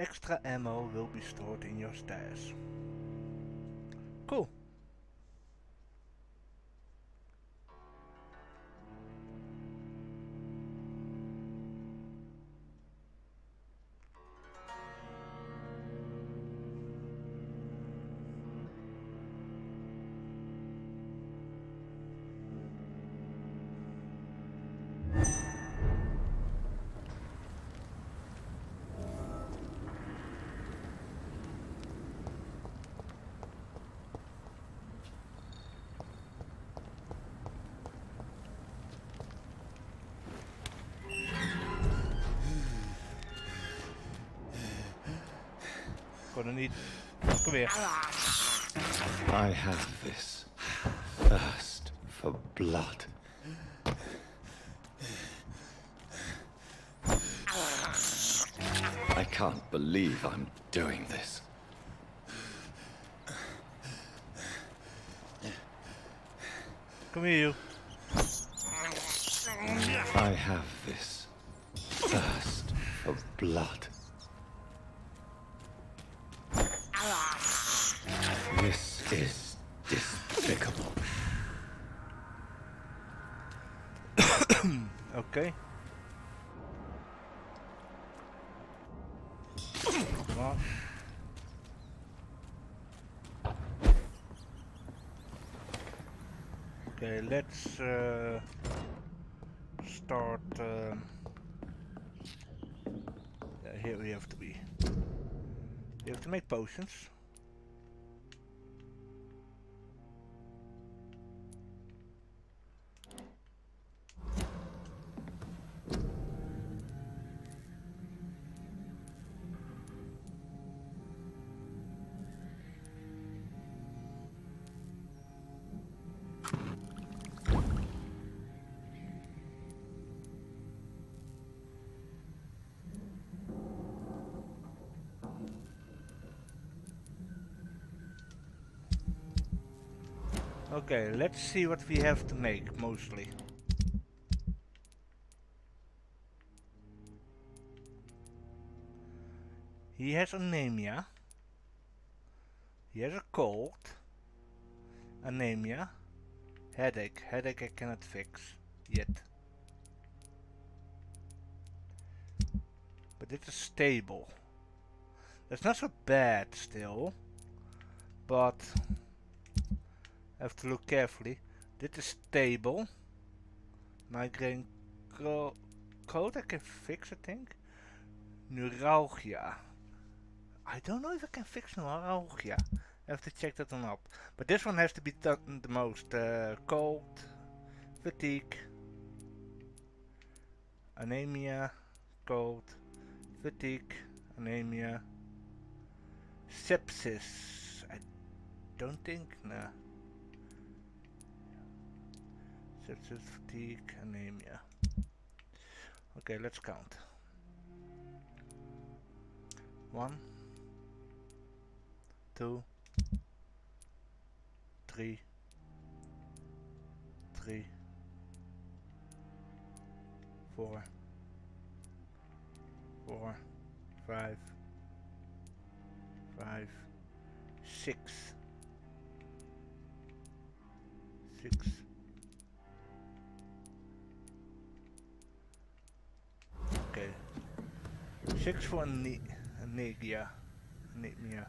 extra ammo will be stored in your stash. I have this thirst for blood. I can't believe I'm doing this. Come here, joh. Let's uh, start. Yeah, here we have to be. We have to make potions. Okay, let's see what we have to make mostly. He has anemia. He has a cold. Anemia. Headache. Headache I cannot fix yet. But it is stable. That's not so bad still. But have to look carefully. This is stable. Migraine co code I can fix I think. Neuralgia. I don't know if I can fix neuralgia. I have to check that one up. But this one has to be done the most. Uh, cold, fatigue, anemia, cold, fatigue, anemia, sepsis. I don't think, nah. Sepsis, fatigue, anemia. Okay, let's count. One, two, three, three, four, four, five, five, six, six. Six for ne Negia. Anemia.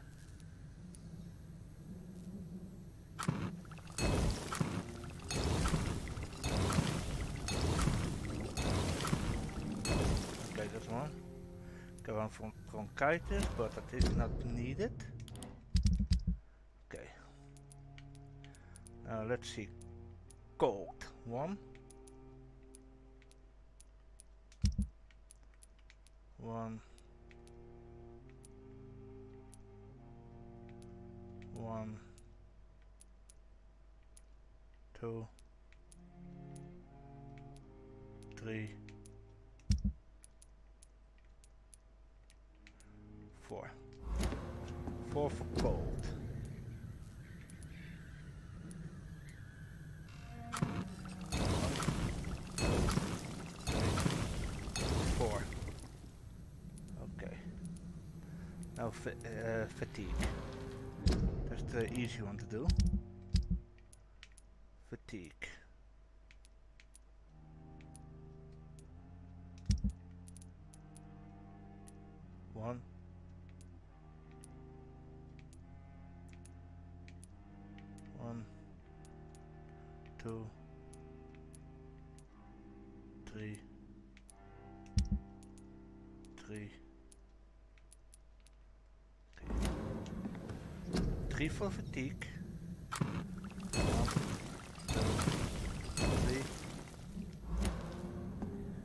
Okay, that's one. Okay, one from bronchitis, but that is not needed. Okay. Now let's see. Cold. One. One. One. Two. Three. Four. Four for cold. Four. Okay. fa uh, fatigue. That's the easy one to do. Fatigue. For fatigue.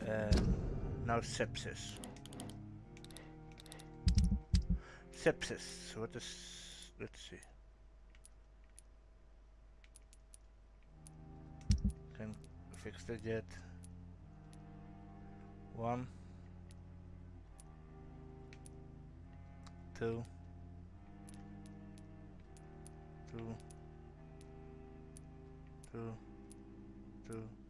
And now sepsis. Sepsis. What is? Let's see. Can fix that yet? One. Two. Two. Two. Two.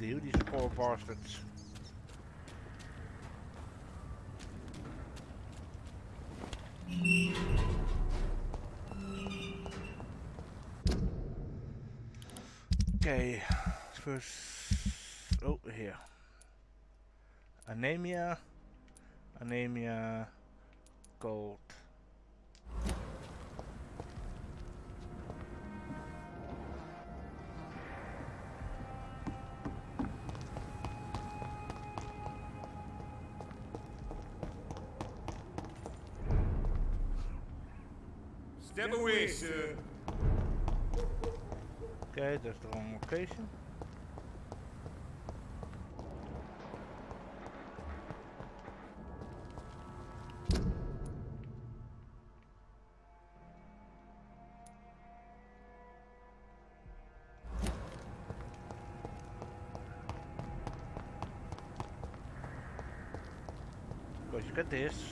You, these poor bastards. Okay, first, oh here, anemia, anemia, gold. Step away, sir. Okay, that's the wrong location. You got this.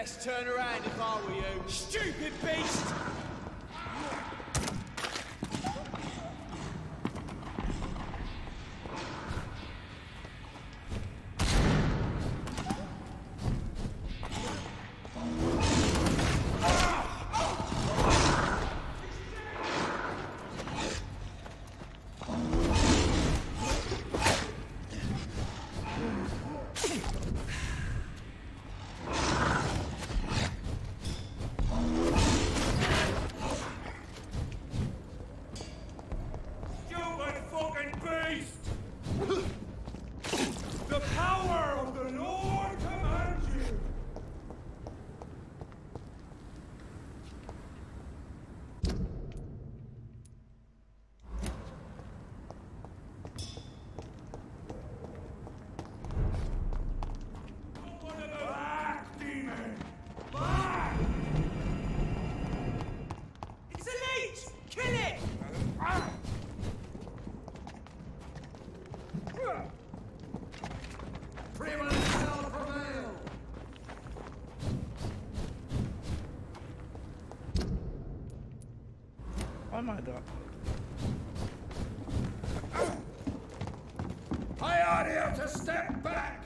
Best turn around if I were you. Stupid beast! My dog. I order you to step back!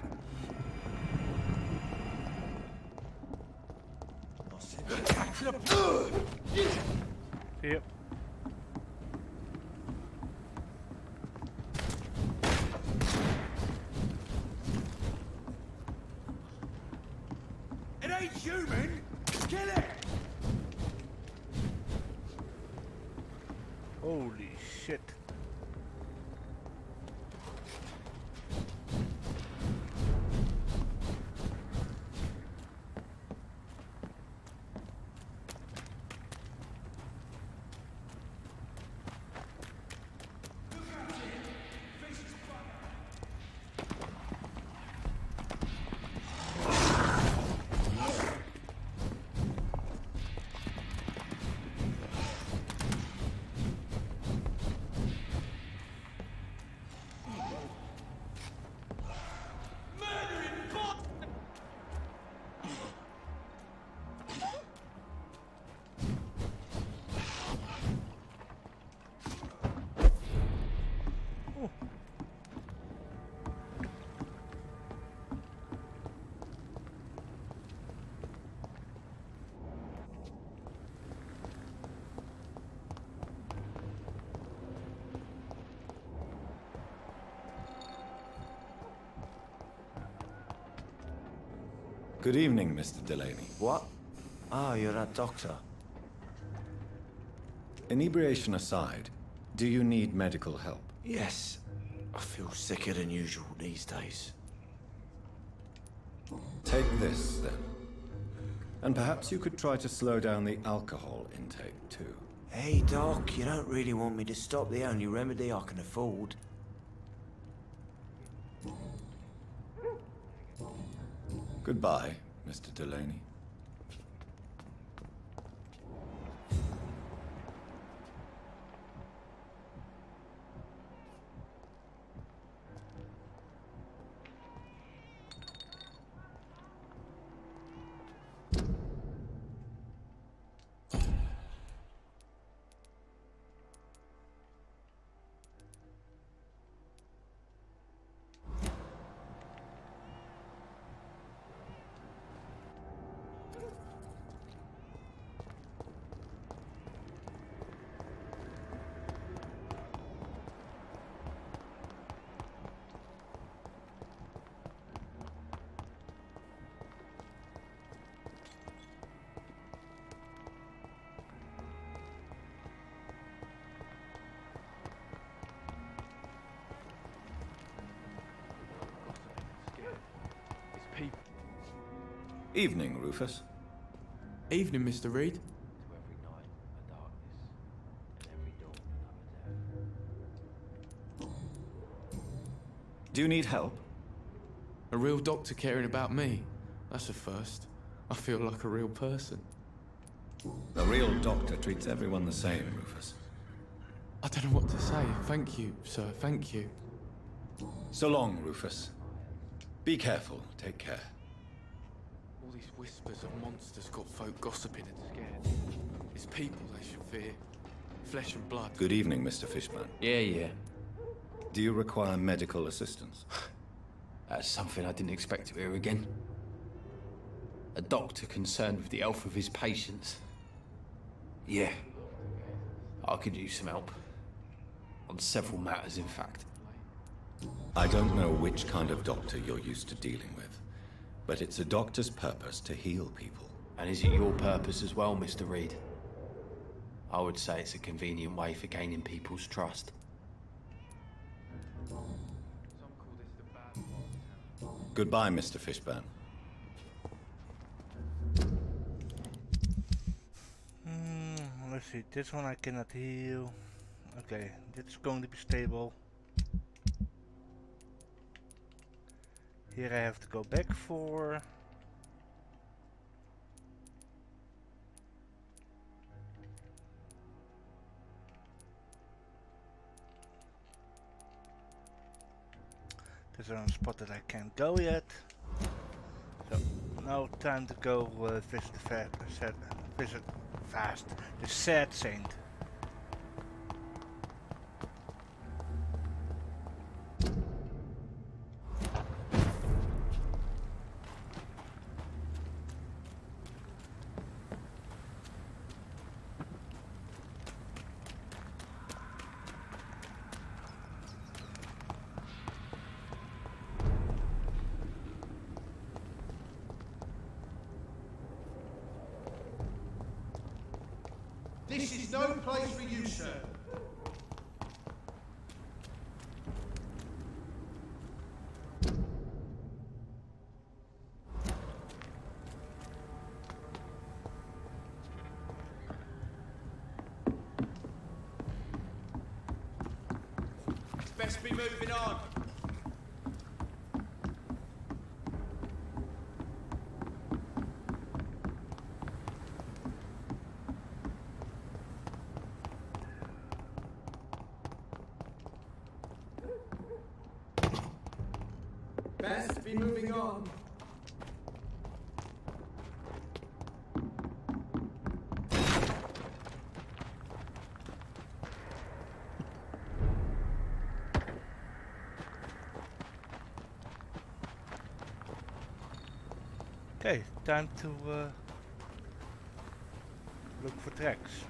Yep. Good evening, Mr. Delaney. What? Ah, you're that doctor. Inebriation aside, do you need medical help? Yes. I feel sicker than usual these days. Take this, then. And perhaps you could try to slow down the alcohol intake, too. Hey, Doc, you don't really want me to stop the only remedy I can afford. Goodbye, Mr. Delaney. Evening, Rufus. Evening, Mr. Reid. to every night a darkness, and every dawn another day. Do you need help? A real doctor caring about me. That's a first. I feel like a real person. A real doctor treats everyone the same, Rufus. I don't know what to say. Thank you, sir. Thank you. So long, Rufus. Be careful. Take care. All these whispers of monsters got folk gossiping and scared. It's people they should fear. Flesh and blood. Good evening, Mr. Fishman. Yeah, yeah. Do you require medical assistance? That's something I didn't expect to hear again. A doctor concerned with the health of his patients. Yeah. I could use some help. On several matters, in fact. I don't know which kind of doctor you're used to dealing with, but it's a doctor's purpose to heal people. And is it your purpose as well, Mr. Reid? I would say it's a convenient way for gaining people's trust. Some call this the bad part of town. Goodbye, Mr. Fishburne. Hmm, let's see, this one I cannot heal. Okay, this is going to be stable. Here I have to go back for. There's a spot that I can't go yet. So now time to go uh, visit the fa sad, visit fast the sad saint. This is no place for you, sir. Best be moving on. Best be moving on. Okay, time to uh, look for tracks.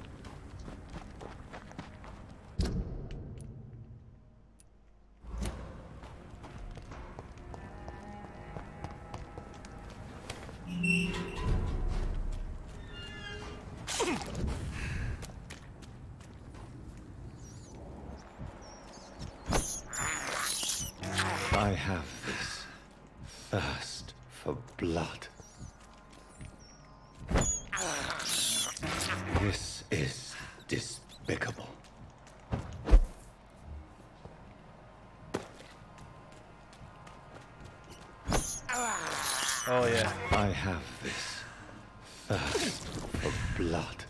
For blood.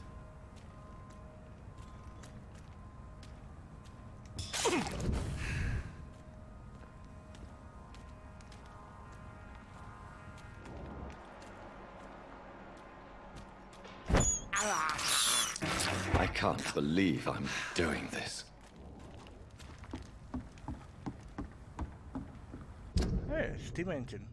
I can't believe I'm doing this. Hey, steam engine.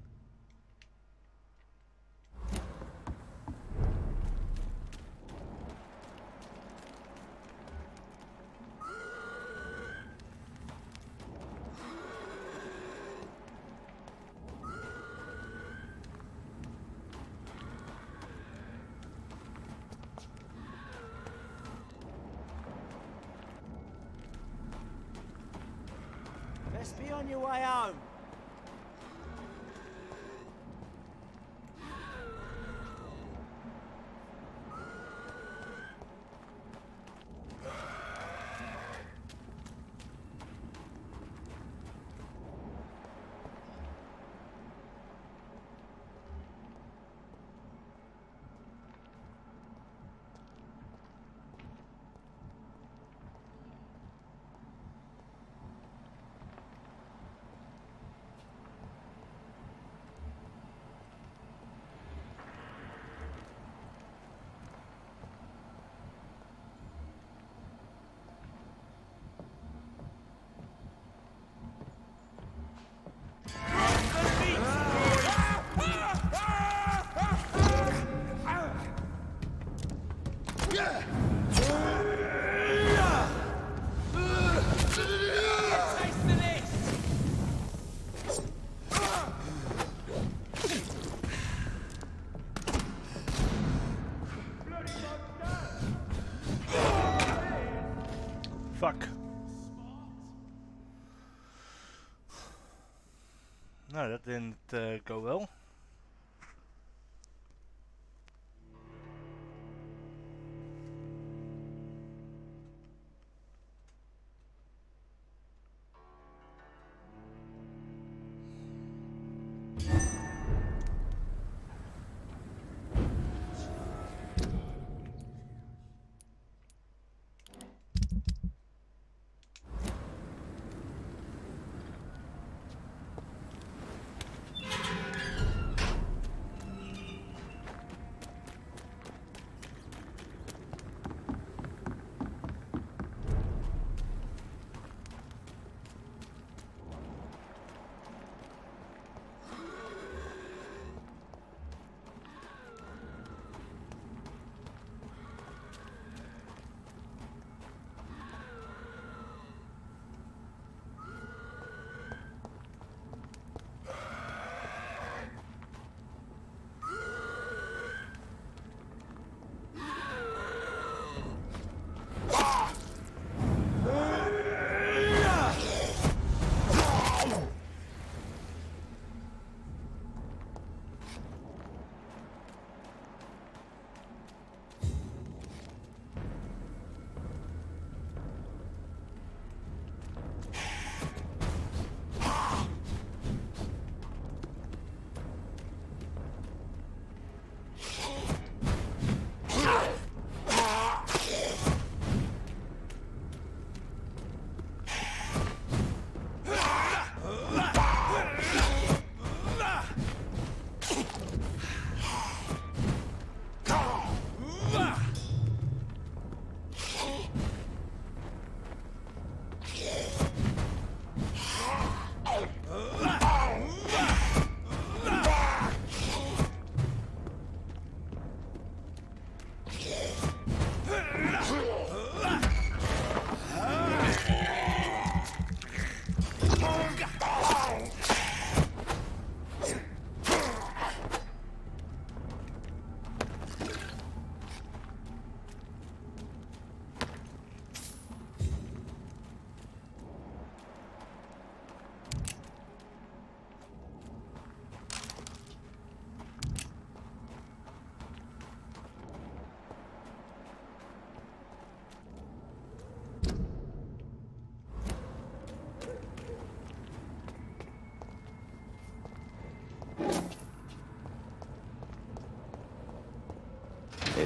No, that didn't uh, go well.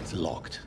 It's locked.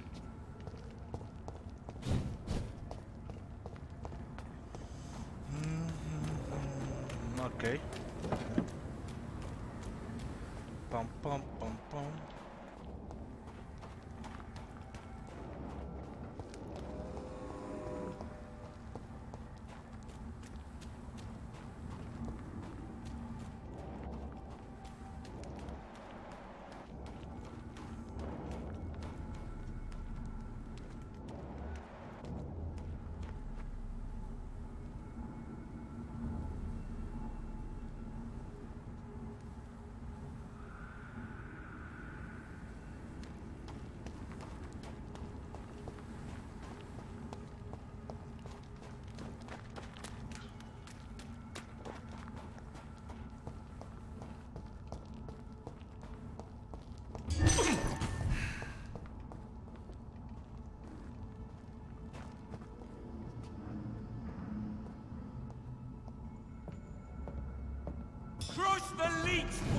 Crush the leech,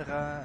And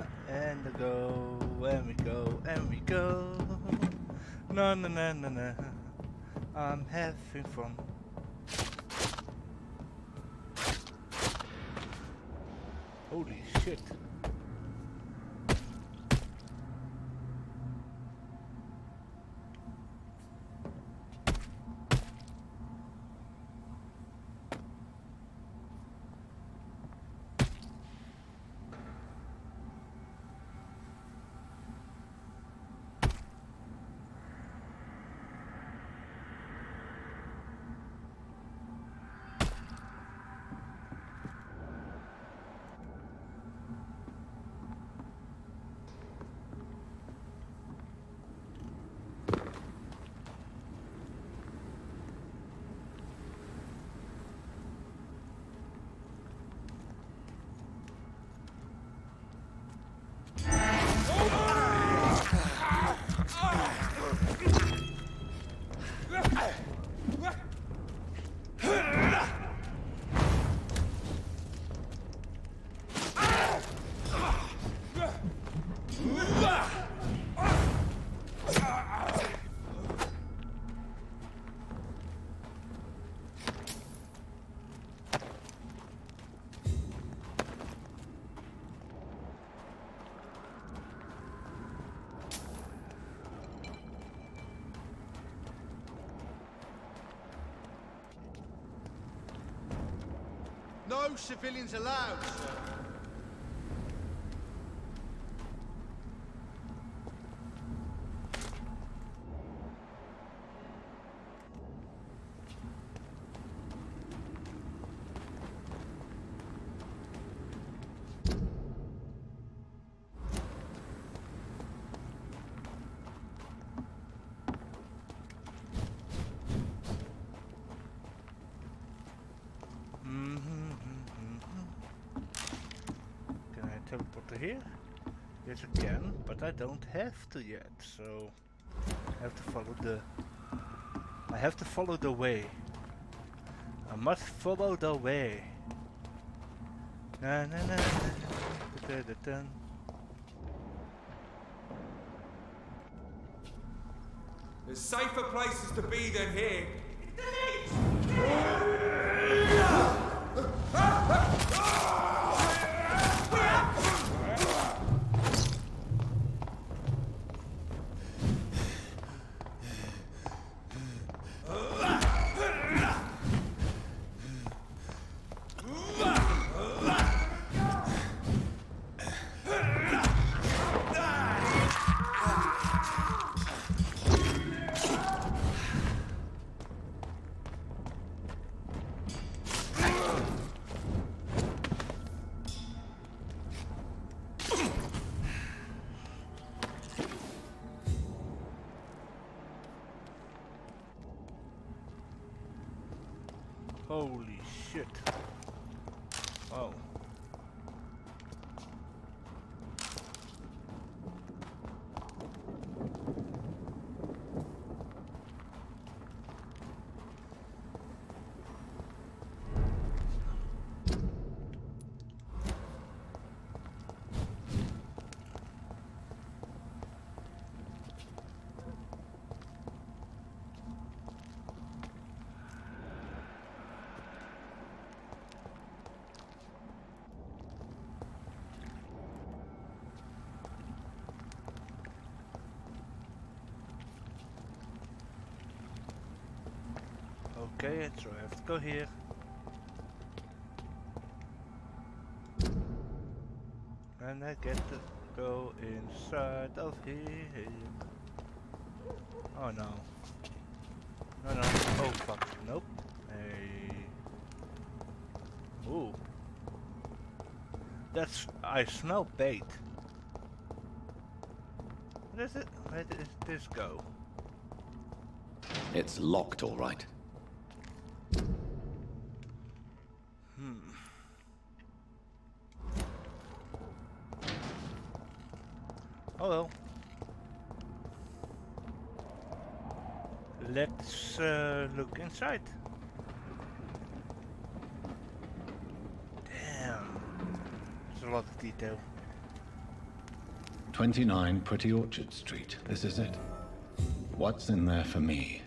civilians allowed, sir. don't have to yet, so I have to follow the... I have to follow the way. I must follow the way. Na na na na na There's safer places to be than here. Okay, so I have to go here. And I get to go inside of here. Oh no. No, no. Oh fuck. Nope. Hey. Ooh. That's. I smell bait. What is it? Where does this go? It's locked, all right. Look inside. Damn. There's a lot of detail. 29 Pretty Orchard Street. This is it. What's in there for me?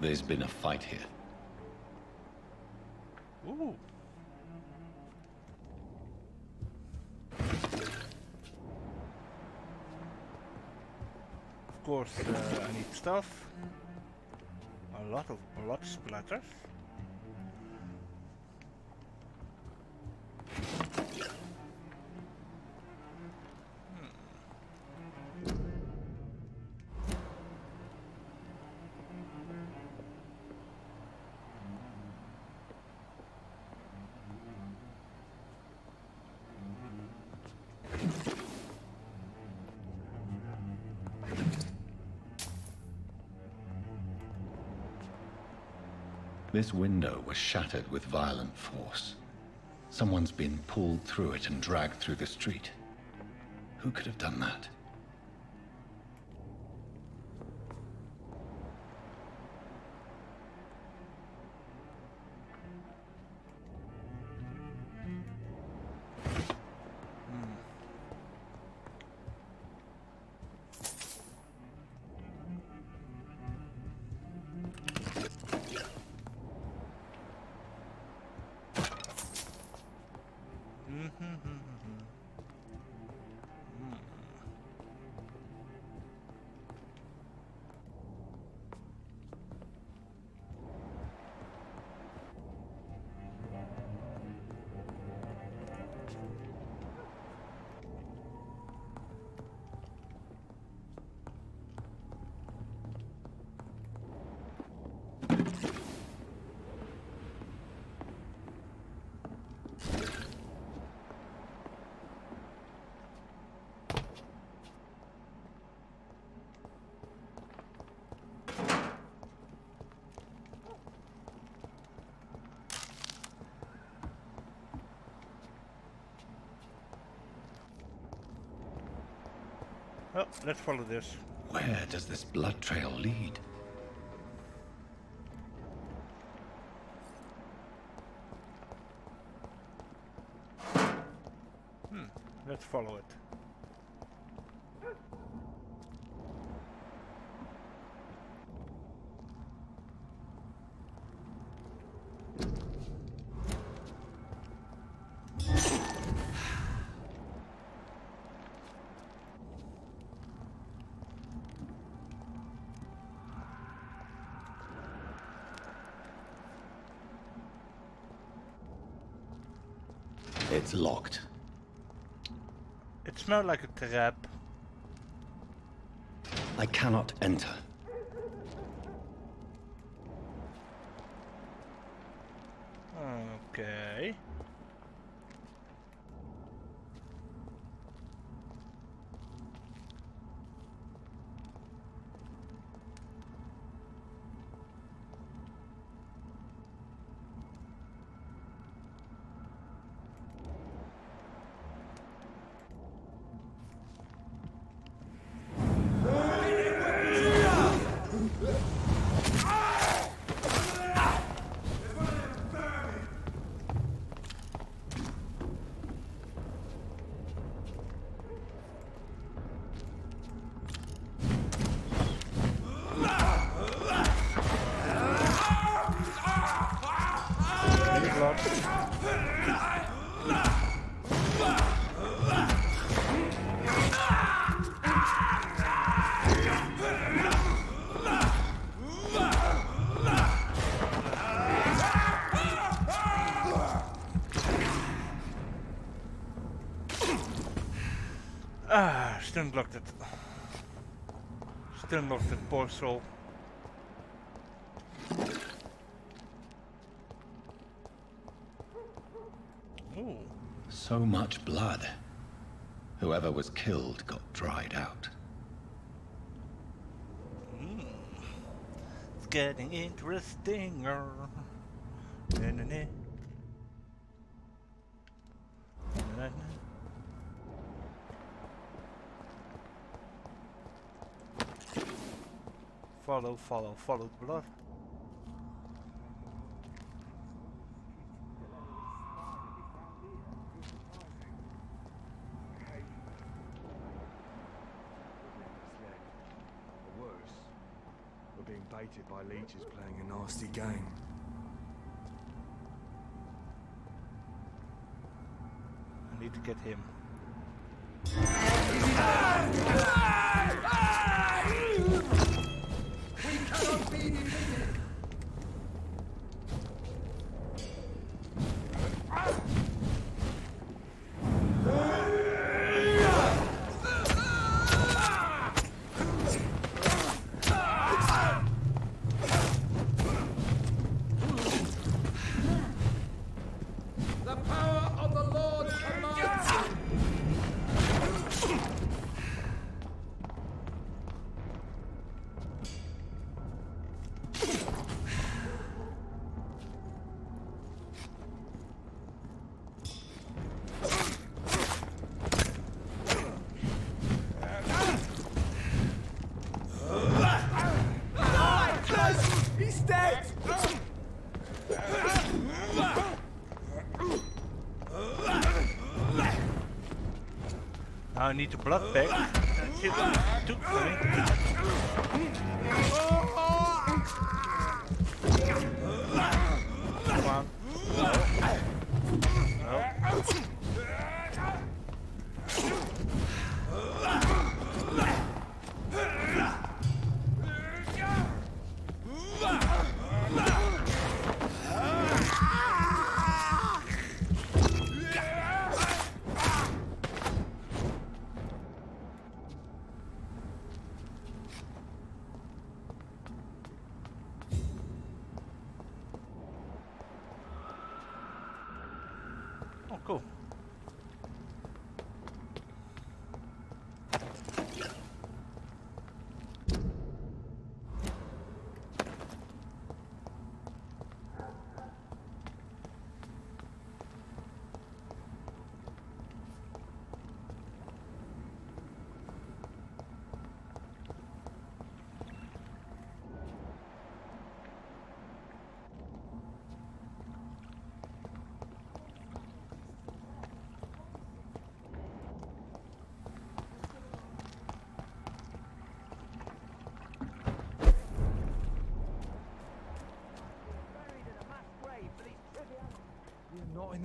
There's been a fight here. Ooh. Of course, uh, stuff. A lot of blood splatters. This window was shattered with violent force. Someone's been pulled through it and dragged through the street. Who could have done that? Well, let's follow this. Where does this blood trail lead? Hmm, Let's follow it. It's locked. It smells like a trap. I cannot enter. It. Stunlocked it, poor soul. Ooh. So much blood. Whoever was killed got dried out. Hmm. It's getting interesting. Na, Follow, follow, follow the blood. Or worse, we're being baited by leeches playing a nasty game. I need to get him. Ah! be defeated. I need to blood back. For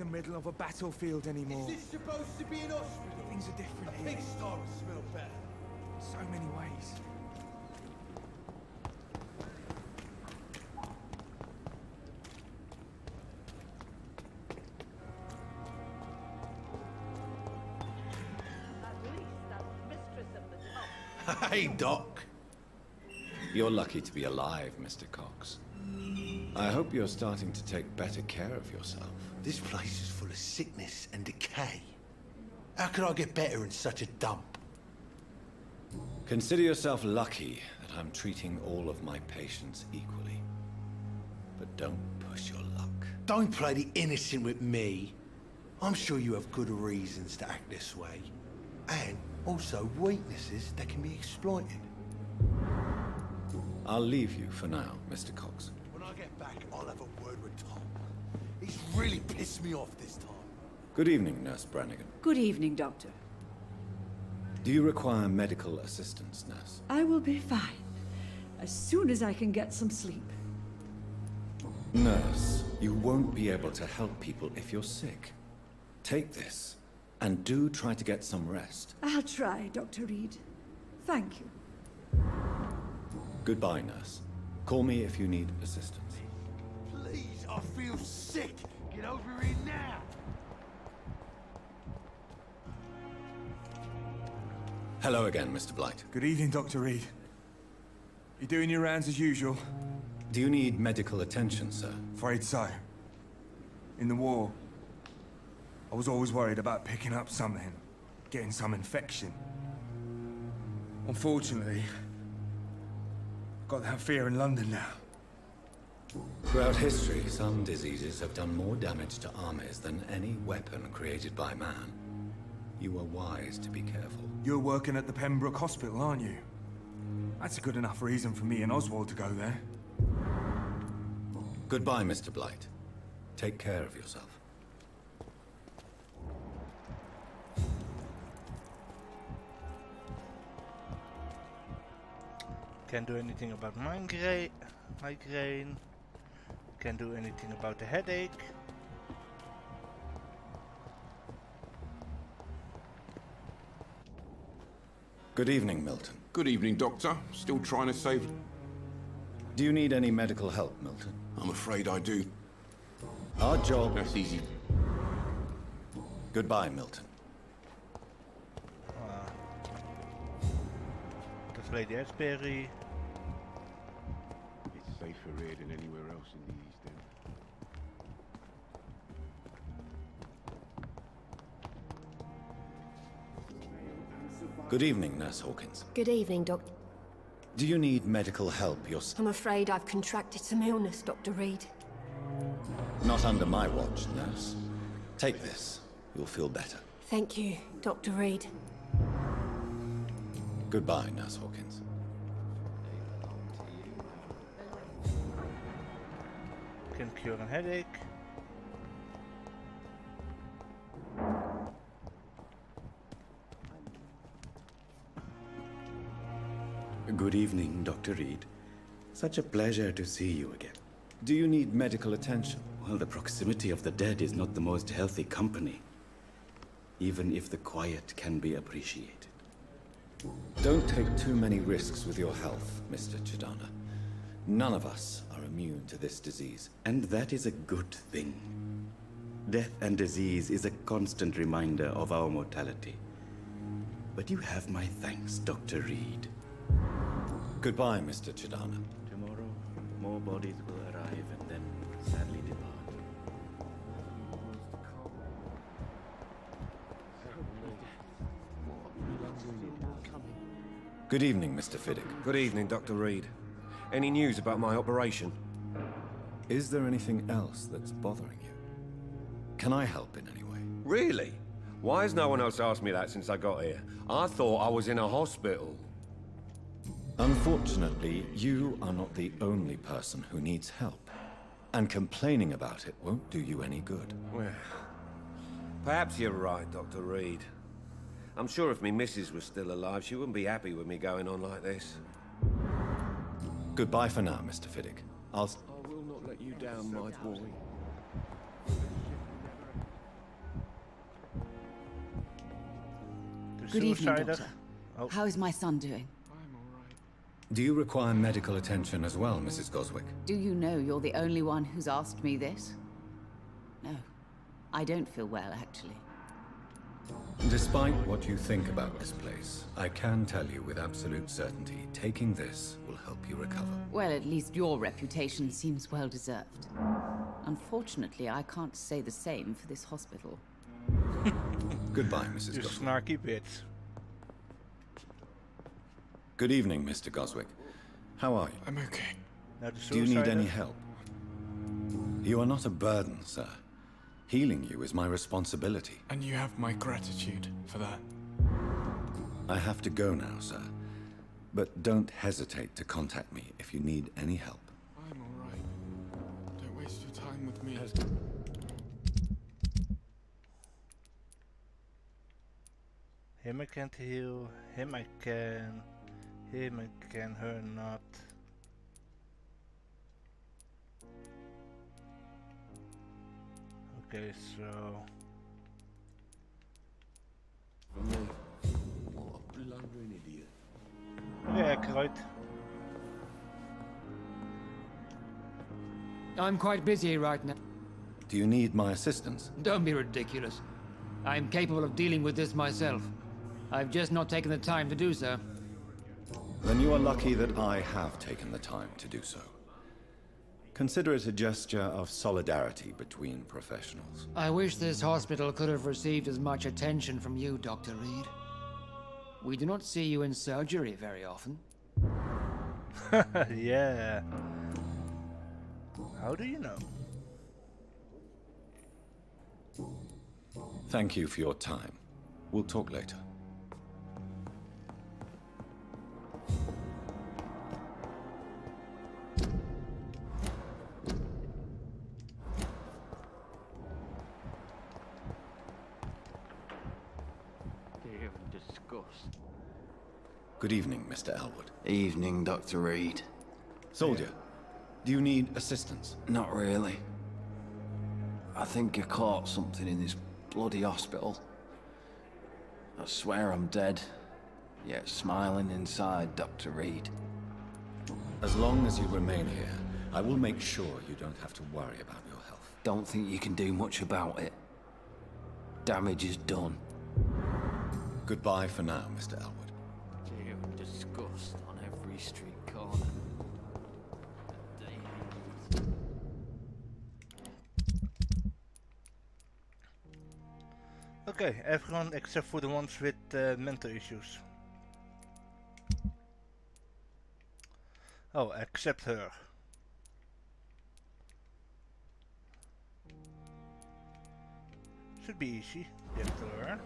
middle of a battlefield anymore. Is this supposed to be an hospital? Things are different a here. big star would smell better. So many ways. hey, Doc. You're lucky to be alive, Mr. Cox. I hope you're starting to take better care of yourself. This place is full of sickness and decay. How could I get better in such a dump? Consider yourself lucky that I'm treating all of my patients equally. But don't push your luck. Don't play the innocent with me. I'm sure you have good reasons to act this way. And also weaknesses that can be exploited. I'll leave you for now, Mr. Cox. When I get back, I'll have a word with Tom. He's really pissed me off this time. Good evening, Nurse Brannigan. Good evening, Doctor. Do you require medical assistance, Nurse? I will be fine. As soon as I can get some sleep. Nurse, you won't be able to help people if you're sick. Take this, and do try to get some rest. I'll try, Dr. Reid. Thank you. Goodbye, Nurse. Call me if you need assistance. Please, I feel sick. Get over here now. Hello again, Mr. Blight. Good evening, Dr. Reid. You doing your rounds as usual? Do you need medical attention, sir? Afraid so. In the war, I was always worried about picking up something, getting some infection. Unfortunately, I've got that fear in London now. Throughout history, some diseases have done more damage to armies than any weapon created by man. You were wise to be careful. You're working at the Pembroke Hospital, aren't you? That's a good enough reason for me and Oswald to go there. Goodbye, Mr. Blight. Take care of yourself. Can't do anything about migraine. Migraine. Can't do anything about the headache. Good evening, Milton. Good evening, Doctor. Still trying to save... Do you need any medical help, Milton? I'm afraid I do. Our job... That's easy. Goodbye, Milton. Uh, That's Lady Ashbury. It's safer here than anywhere else in the Good evening, Nurse Hawkins. Good evening, Doctor. Do you need medical help yourself? I'm afraid I've contracted some illness, Dr. Reid. Not under my watch, Nurse. Take this. You'll feel better. Thank you, Dr. Reid. Goodbye, Nurse Hawkins. Can cure a headache. Good evening, Dr. Reid. Such a pleasure to see you again. Do you need medical attention? Well, the proximity of the dead is not the most healthy company. Even if the quiet can be appreciated. Don't take too many risks with your health, Mr. Chidana. None of us are immune to this disease. And that is a good thing. Death and disease is a constant reminder of our mortality. But you have my thanks, Dr. Reid. Goodbye, Mr. Chidana. Tomorrow, more bodies will arrive and then sadly depart. Good evening, Mr. Fiddick. Good evening, Dr. Reid. Any news about my operation? Is there anything else that's bothering you? Can I help in any way? Really? Why has no one else asked me that since I got here? I thought I was in a hospital. Unfortunately, you are not the only person who needs help. And complaining about it won't do you any good. Well, perhaps you're right, Dr. Reid. I'm sure if me missus was still alive, she wouldn't be happy with me going on like this. Goodbye for now, Mr. Fiddick. I'll... I will not let you down, my boy. Good evening. Doctor. Oh. How is my son doing? Do you require medical attention as well, Mrs. Goswick? Do you know you're the only one who's asked me this? No. I don't feel well, actually. Despite what you think about this place, I can tell you with absolute certainty, taking this will help you recover. Well, at least your reputation seems well deserved. Unfortunately, I can't say the same for this hospital. Goodbye, Mrs. You Goswick. snarky bitch. Good evening, Mr. Goswick. How are you? I'm okay. Do you need any help? You are not a burden, sir. Healing you is my responsibility. And you have my gratitude for that. I have to go now, sir. But don't hesitate to contact me if you need any help. I'm alright. Don't waste your time with me. Him I can't heal, him I can, him I can, her not. Okay, so... From me. What a blundering idiot. Yeah, Kruid. I'm quite busy right now. Do you need my assistance? Don't be ridiculous. I'm capable of dealing with this myself. I've just not taken the time to do so. Then you are lucky that I have taken the time to do so. Consider it a gesture of solidarity between professionals. I wish this hospital could have received as much attention from you, Dr. Reid. We do not see you in surgery very often. yeah. How do you know? Thank you for your time. We'll talk later. Good evening, Mr. Elwood. Evening, Dr. Reid. Soldier, do you need assistance? Not really. I think I caught something in this bloody hospital. I swear I'm dead, yet smiling inside, Dr. Reid. As long as you remain here, I will make sure you don't have to worry about your health. Don't think you can do much about it. Damage is done. Goodbye for now, Mr. Elwood. On every street corner. Okay, everyone except for the ones with uh, mental issues. Oh, except her. Should be easy. Get her.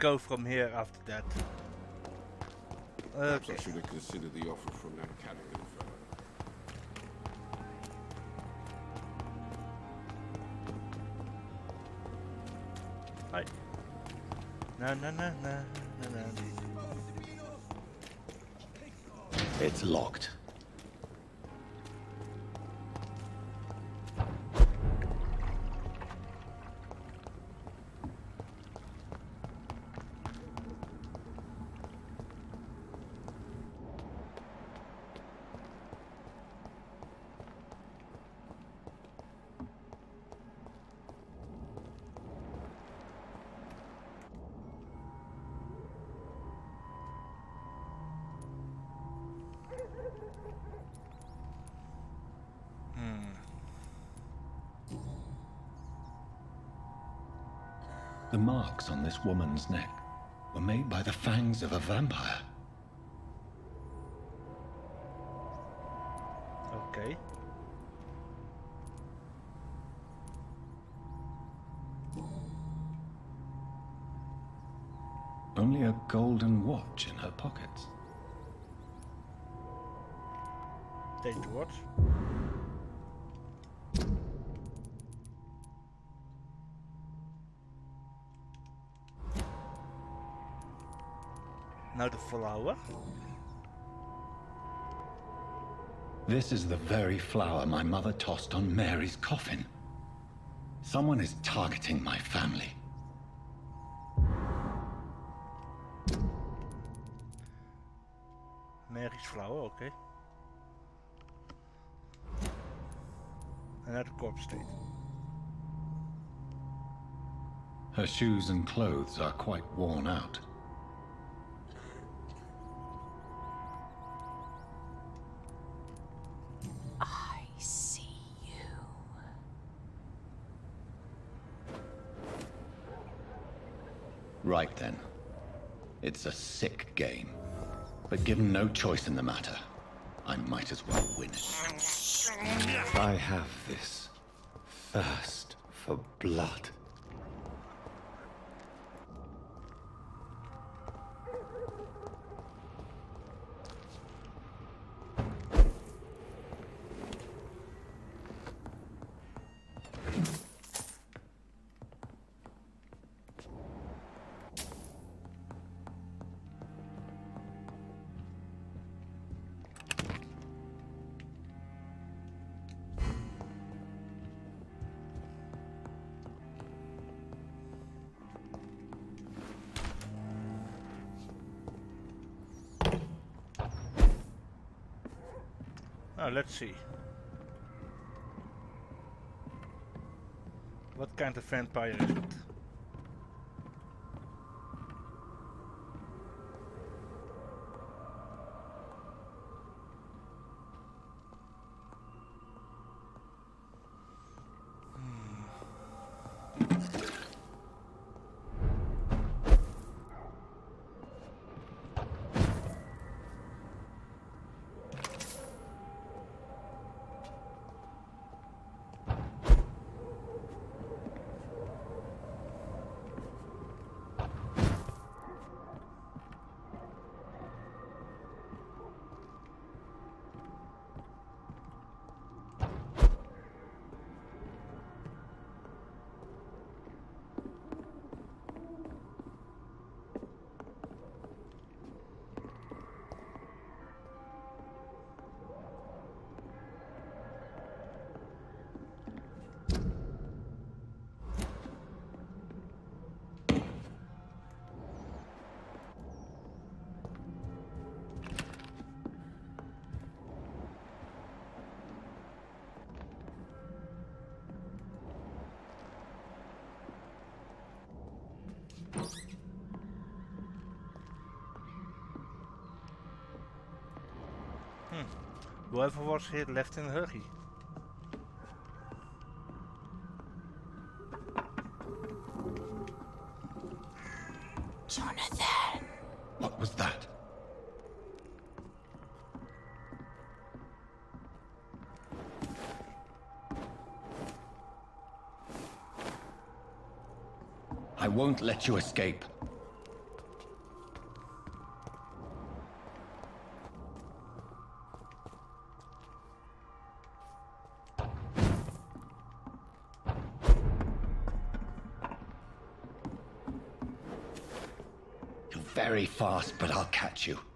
Go from here after that. Perhaps Okay. I should have considered the offer from that Callaghan fellow. Hi. Na na na na na na. It's locked. This woman's neck were made by the fangs of a vampire. Okay. Only a golden watch in her pockets. Take the watch. Flower. This is the very flower my mother tossed on Mary's coffin. Someone is targeting my family. Mary's flower, okay. Another corpse state. Her shoes and clothes are quite worn out. It's a sick game. But given no choice in the matter, I might as well win it. I have this thirst for blood. Oh, let's see. What kind of vampire is it? Whoever was here left in a hurry. Jonathan. What was that? I won't let you escape. Very fast, but I'll catch you.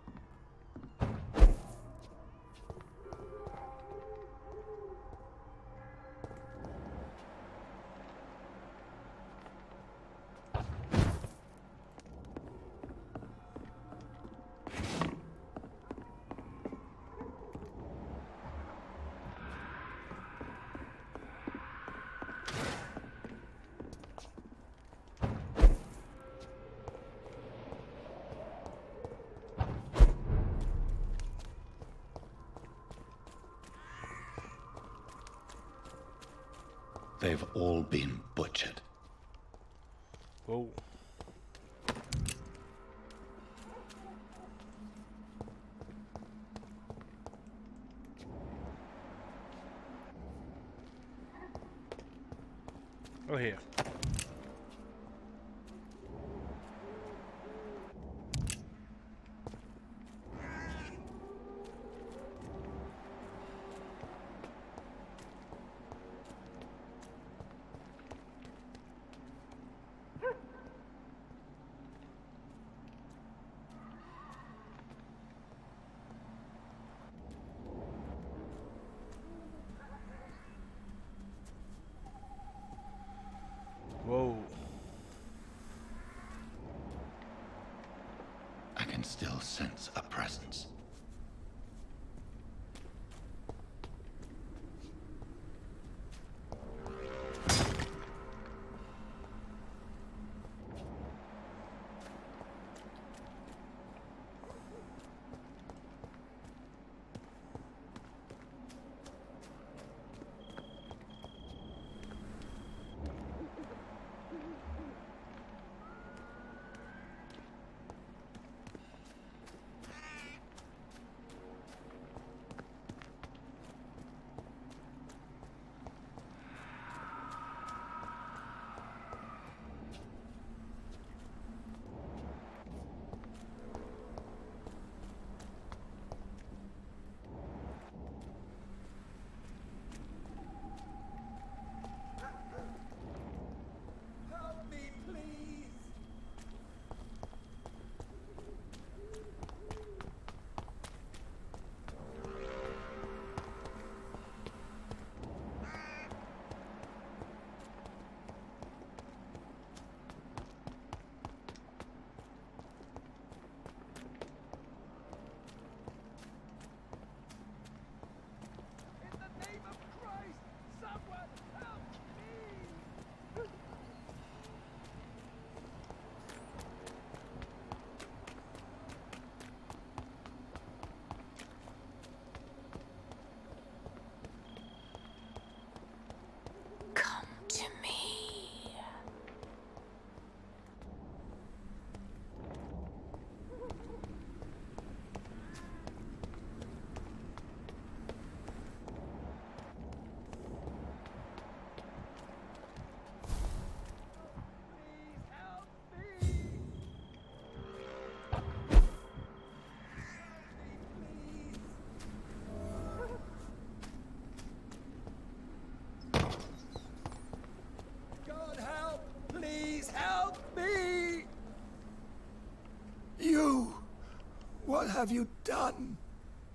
Have you done?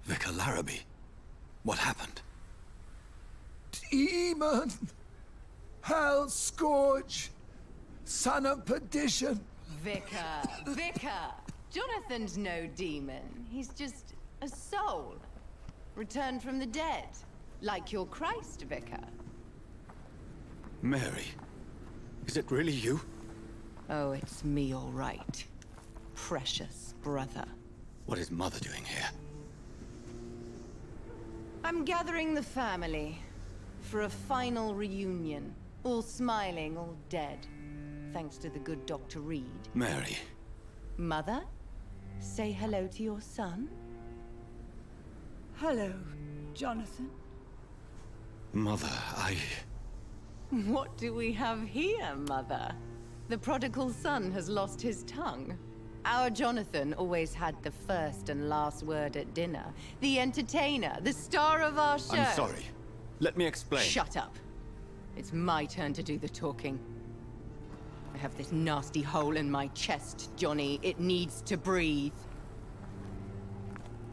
Vicar Larrabee. What happened? Demon! Hell Scourge! Son of perdition! Vicar, Vicar. Jonathan's no demon. He's just a soul. Returned from the dead. Like your Christ, Vicar. Mary. Is it really you? Oh, it's me, all right. Precious brother. What is Mother doing here? I'm gathering the family for a final reunion. All smiling, all dead. Thanks to the good Dr. Reid. Mary. Mother, say hello to your son. Hello, Jonathan. Mother, I... What do we have here, Mother? The prodigal son has lost his tongue. Our Jonathan always had the first and last word at dinner. The entertainer, the star of our show. I'm sorry. Let me explain. Shut up. It's my turn to do the talking. I have this nasty hole in my chest, Johnny. It needs to breathe.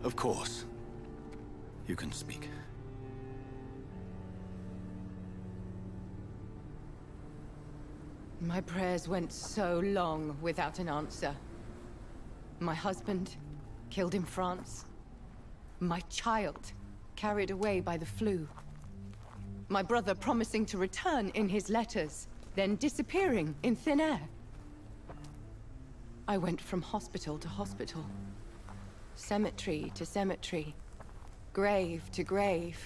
Of course. You can speak. My prayers went so long without an answer. My husband, killed in France. My child, carried away by the flu. My brother promising to return in his letters, then disappearing in thin air. I went from hospital to hospital. Cemetery to cemetery. Grave to grave.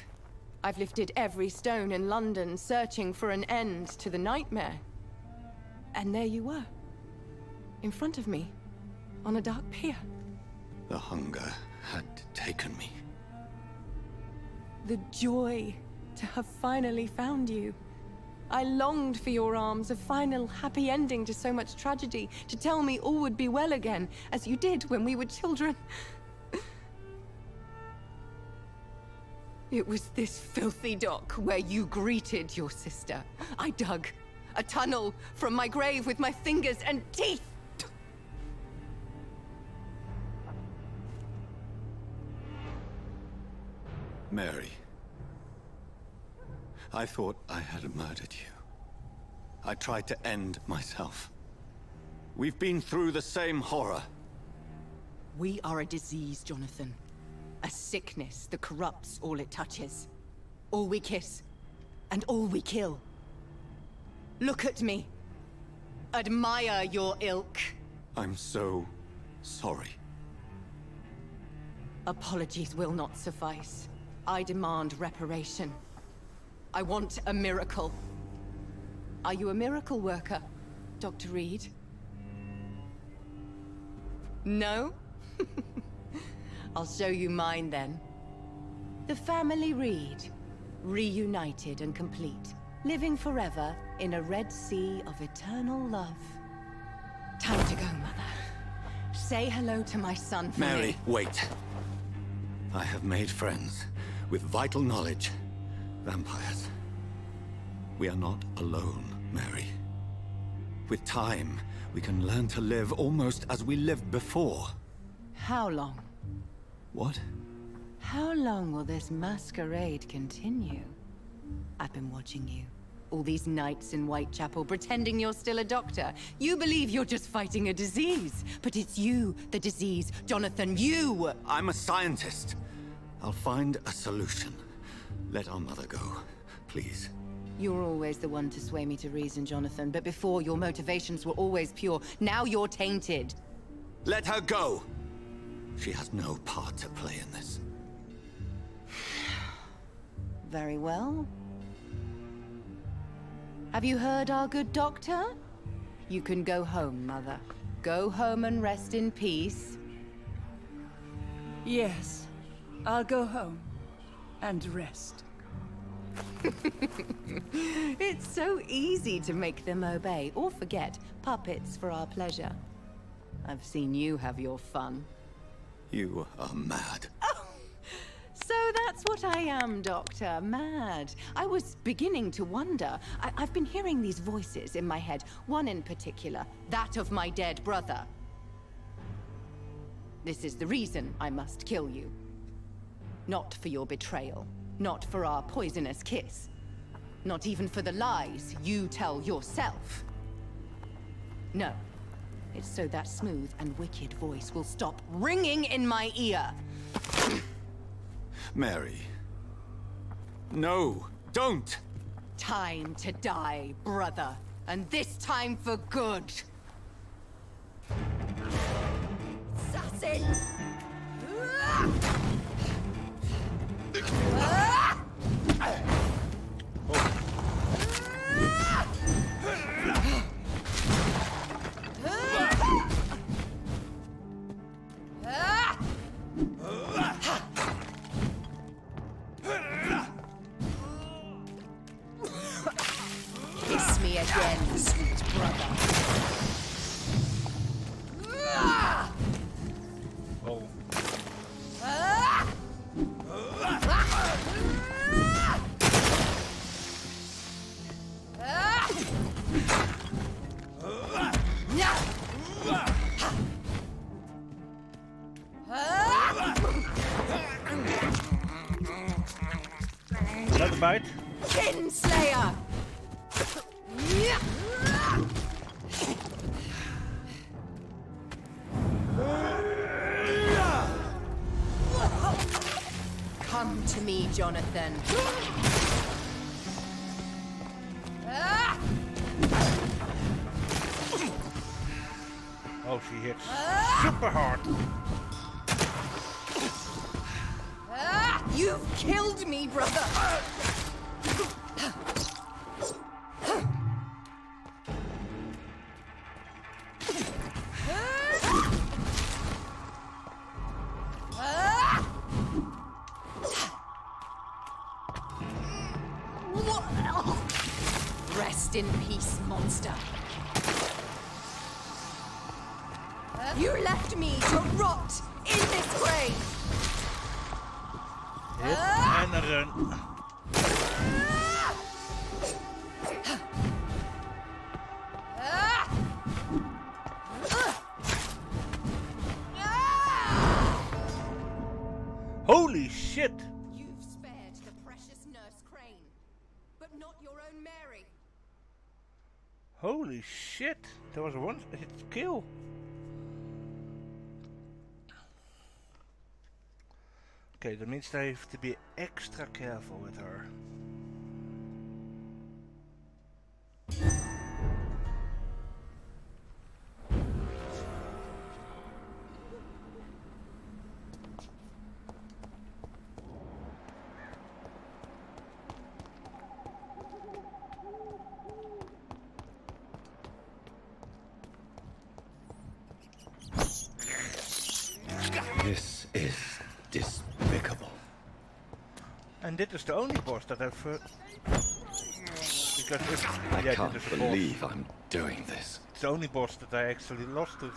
I've lifted every stone in London, searching for an end to the nightmare. And there you were. In front of me. On a dark pier. The hunger had taken me. The joy to have finally found you. I longed for your arms, a final happy ending to so much tragedy, to tell me all would be well again, as you did when we were children. It was this filthy dock where you greeted your sister. I dug a tunnel from my grave with my fingers and teeth. Mary. I thought I had murdered you. I tried to end myself. We've been through the same horror. We are a disease, Jonathan. A sickness that corrupts all it touches. All we kiss, and all we kill. Look at me. Admire your ilk. I'm so sorry. Apologies will not suffice. I demand reparation. I want a miracle. Are you a miracle worker, Dr. Reid? No? I'll show you mine then. The family Reid, reunited and complete, living forever in a red sea of eternal love. Time to go, Mother. Say hello to my son for Mary, me. wait. I have made friends with vital knowledge. Vampires. We are not alone, Mary. With time, we can learn to live almost as we lived before. How long? What? How long will this masquerade continue? I've been watching you. All these nights in Whitechapel pretending you're still a doctor. You believe you're just fighting a disease. But it's you, the disease. Jonathan, you! I'm a scientist. I'll find a solution. Let our mother go, please. You're always the one to sway me to reason, Jonathan. But before, your motivations were always pure. Now you're tainted. Let her go! She has no part to play in this. Very well. Have you heard our good doctor? You can go home, Mother. Go home and rest in peace. Yes, I'll go home and rest. it's so easy to make them obey or forget puppets for our pleasure. I've seen you have your fun. You are mad. Oh, so that's what I am, Doctor. Mad. I was beginning to wonder. I I've been hearing these voices in my head, one in particular, that of my dead brother. This is the reason I must kill you. Not for your betrayal. Not for our poisonous kiss. Not even for the lies you tell yourself. No. It's so that smooth and wicked voice will stop ringing in my ear. Mary. No, don't! Time to die, brother. And this time for good. Assassin! Kiss me again, sweet brother. Oh. Let's bite. Kinslayer! Come to me, Jonathan. shit! There was one hit kill! Okay, that means I have to be extra careful with her. Is despicable. And dit is the only boss that I've... Uh, because if, I yeah, can't dit is a believe boss. I'm doing this. It's the only boss that I actually lost to.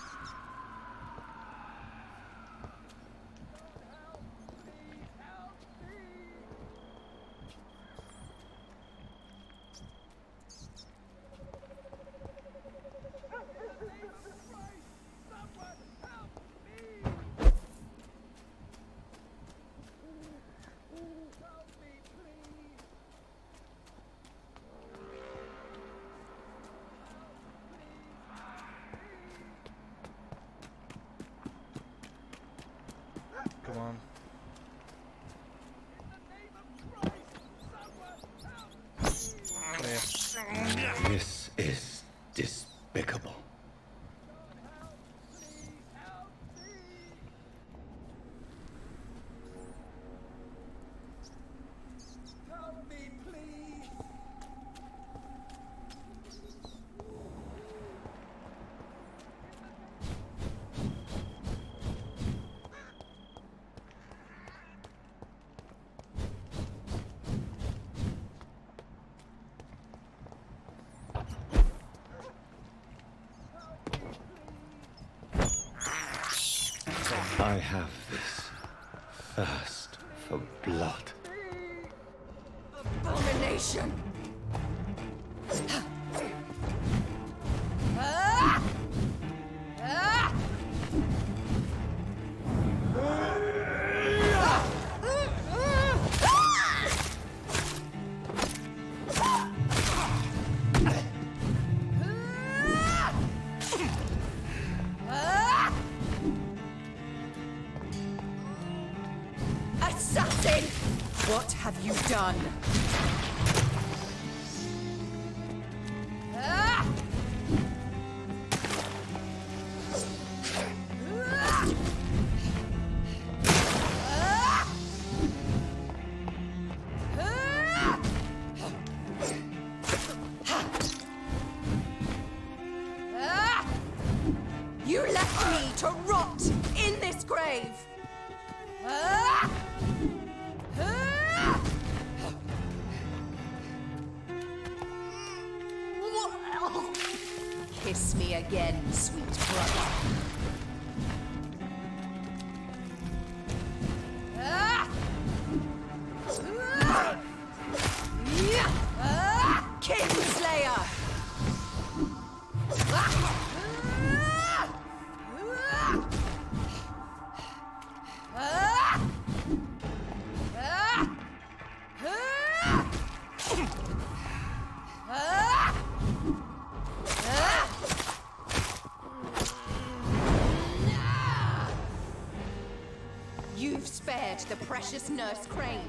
You've spared the precious Nurse Crane,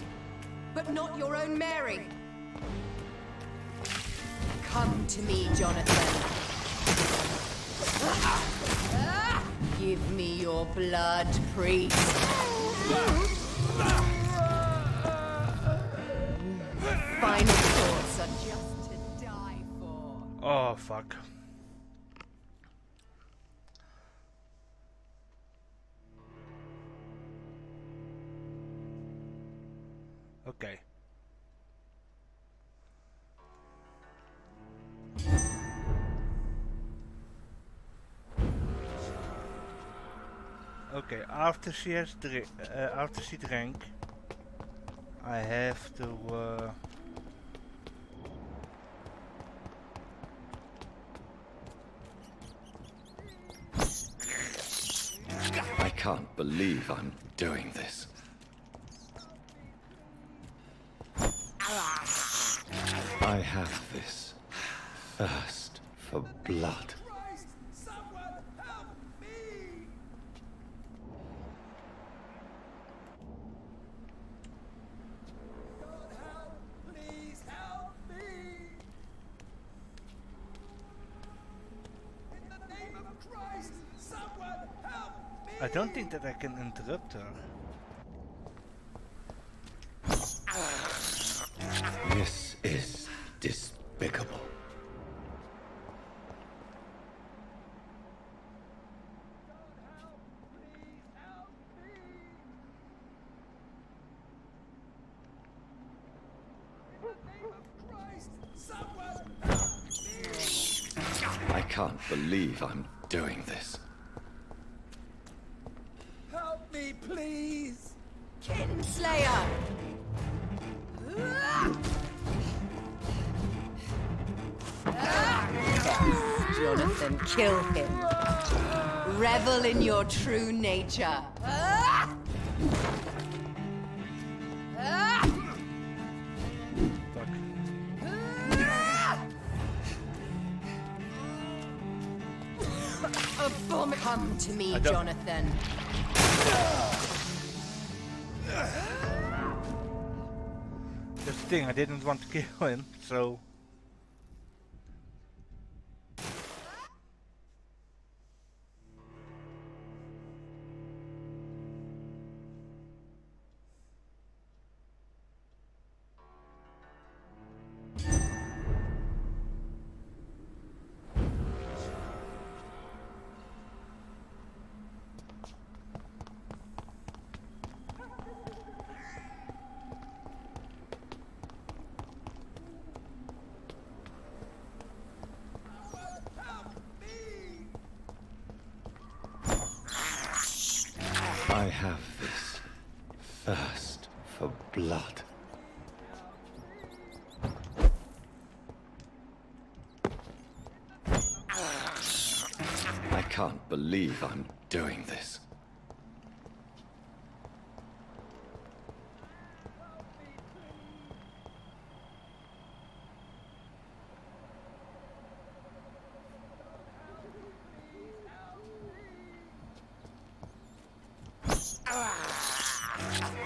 but not your own Mary. Come to me, Jonathan. Give me your blood, priest. Final thoughts are just to die for. Oh fuck. After she has dri uh, after she drank, I have to. Uh, I can't believe I'm doing this. I have this thirst for blood. I don't think that I can interrupt her. This is despicable. I can't believe I'm doing this. Kill him. Revel in your true nature. Come to me, Jonathan. That's the thing, I didn't want to kill him, so... believe I'm doing this.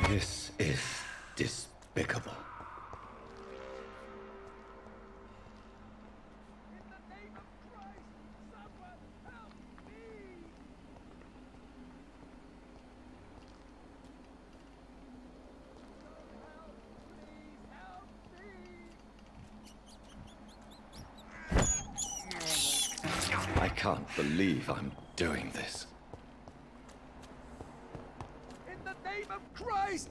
This is believe I'm doing this. In the name of Christ!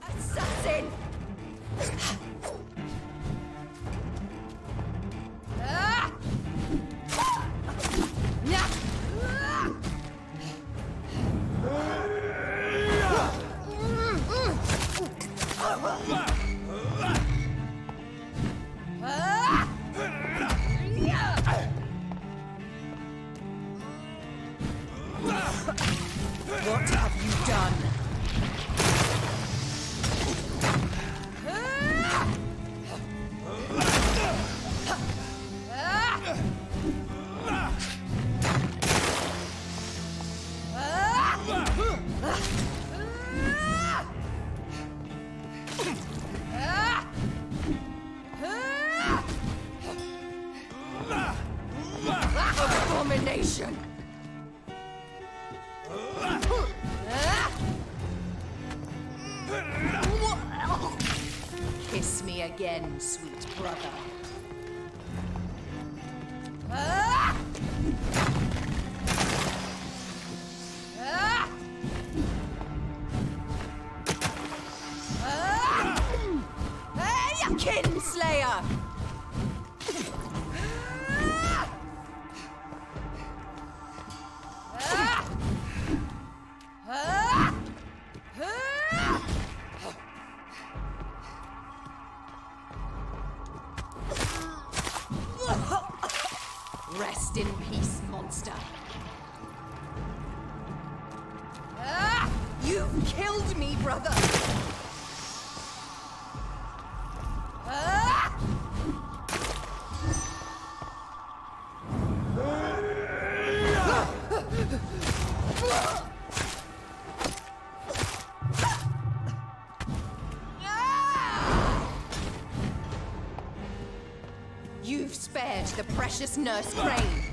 The precious Nurse Crane,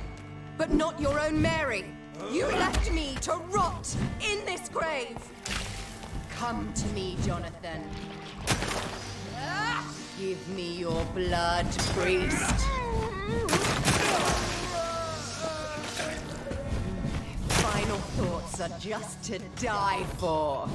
but not your own Mary. You left me to rot in this grave! Come to me, Jonathan. Give me your blood, priest. Final thoughts are just to die for.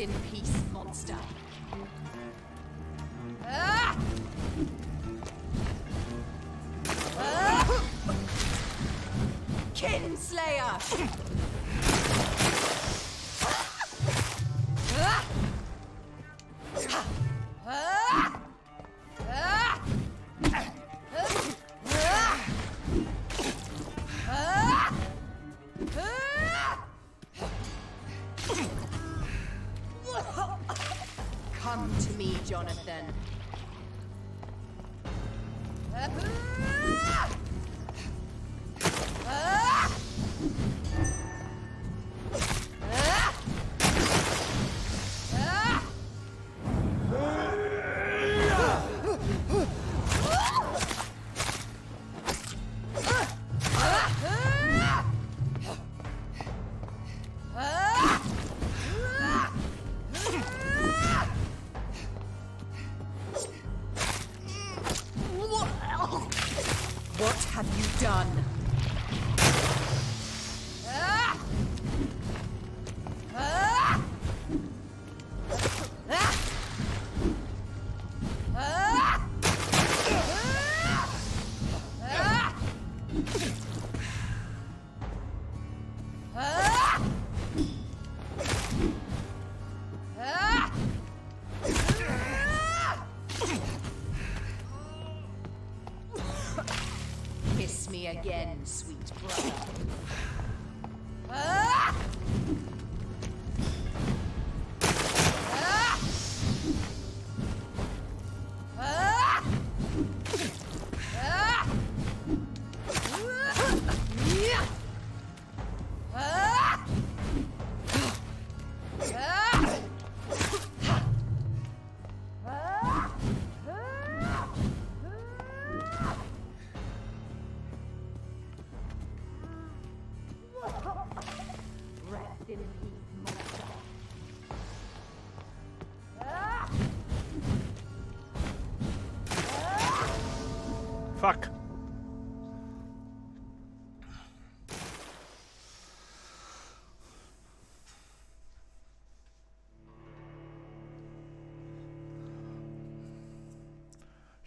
In peace, monster. Ah! Ah! Kinslayer!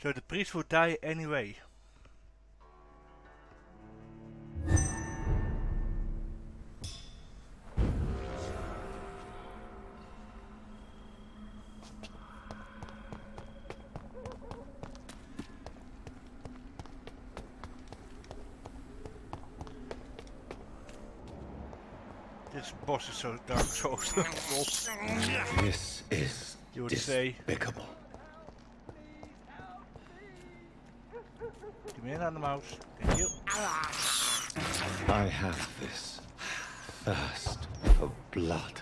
So the priest would die anyway. This boss is so dark Souls. This is You would despicable. Give me another mouse. Thank you. I have this thirst for blood.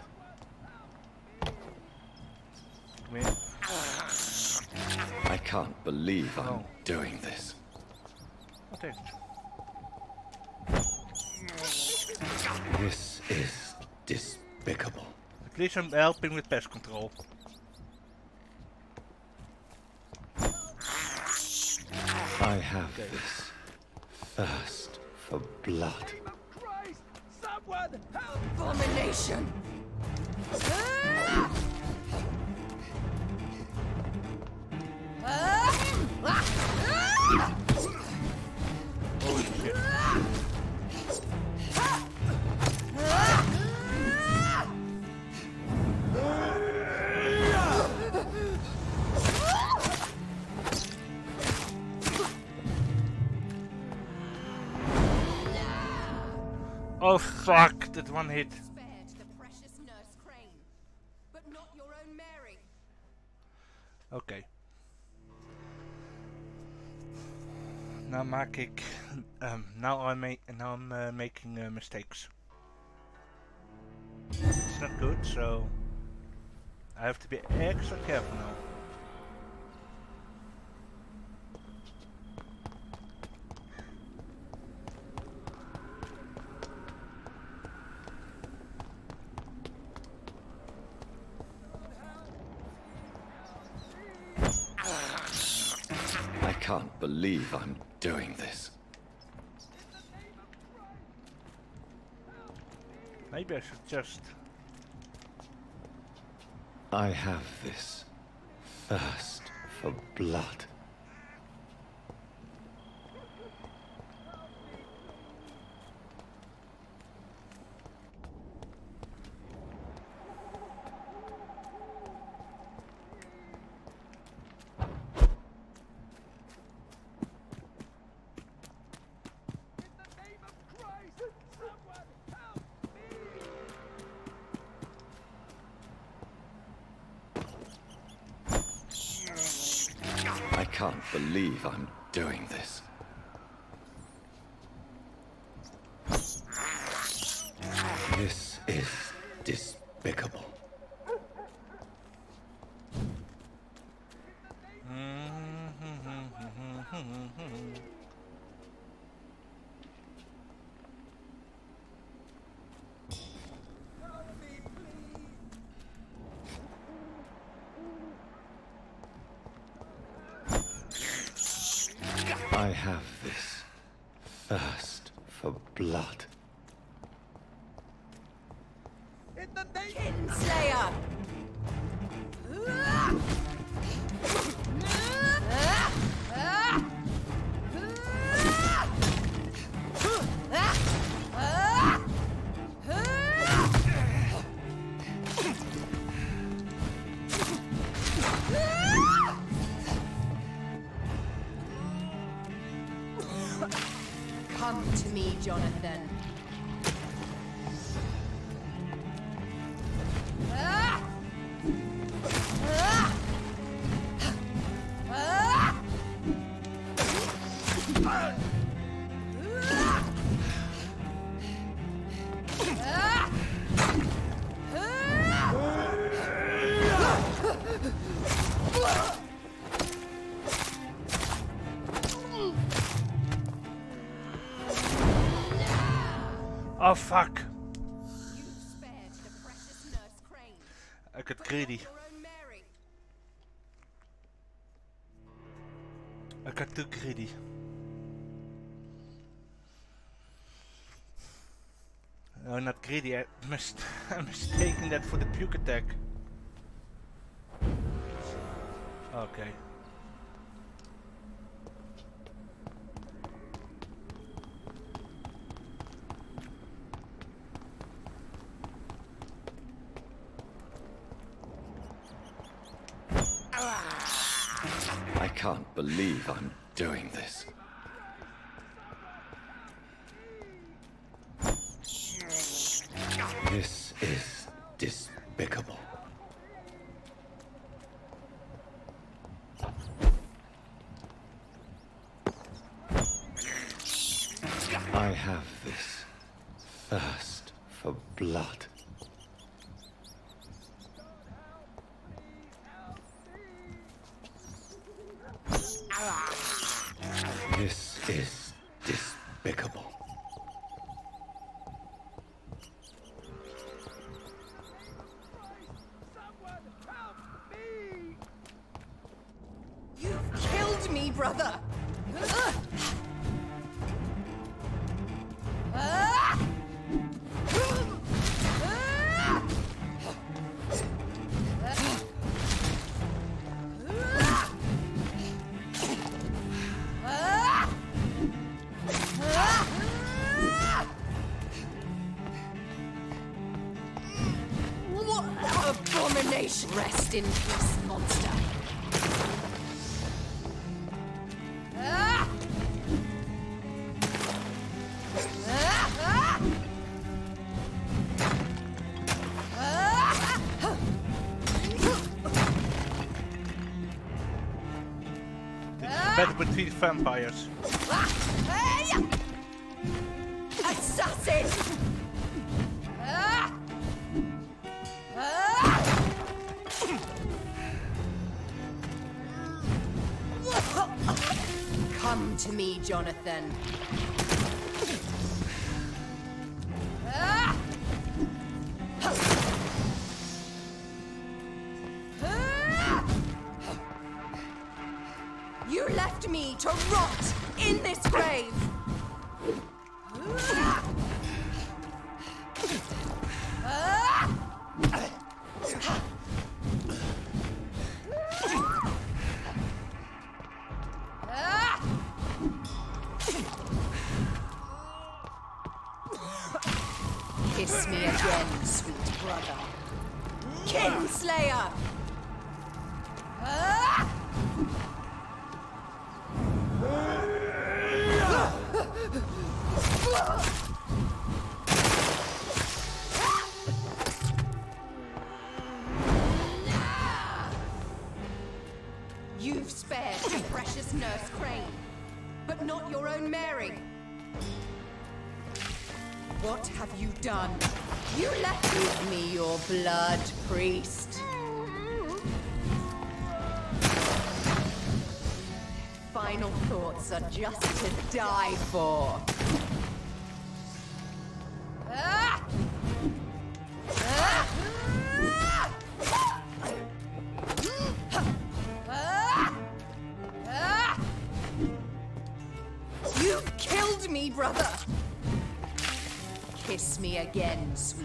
Come here. I can't believe I'm Oh. doing this. Thanks. This is despicable. At least I'm helping with pest control. I have this thirst for blood. Christ! Someone help! Abomination! Your one hit. Okay. now um, now I make now I'm uh, making uh, mistakes. It's not good, so I have to be extra careful now. Believe I'm doing this. Maybe I should just I have this thirst for blood. I'm Oh fuck! I got greedy. I got too greedy. No, not greedy. I must. I'm mistaking that for the puke attack. Okay. Believe I'm doing this. This is vampires. You've spared the precious Nurse Crane, but not your own Mary. What have you done? You left with me your blood, priest. Final thoughts are just to die for. Kiss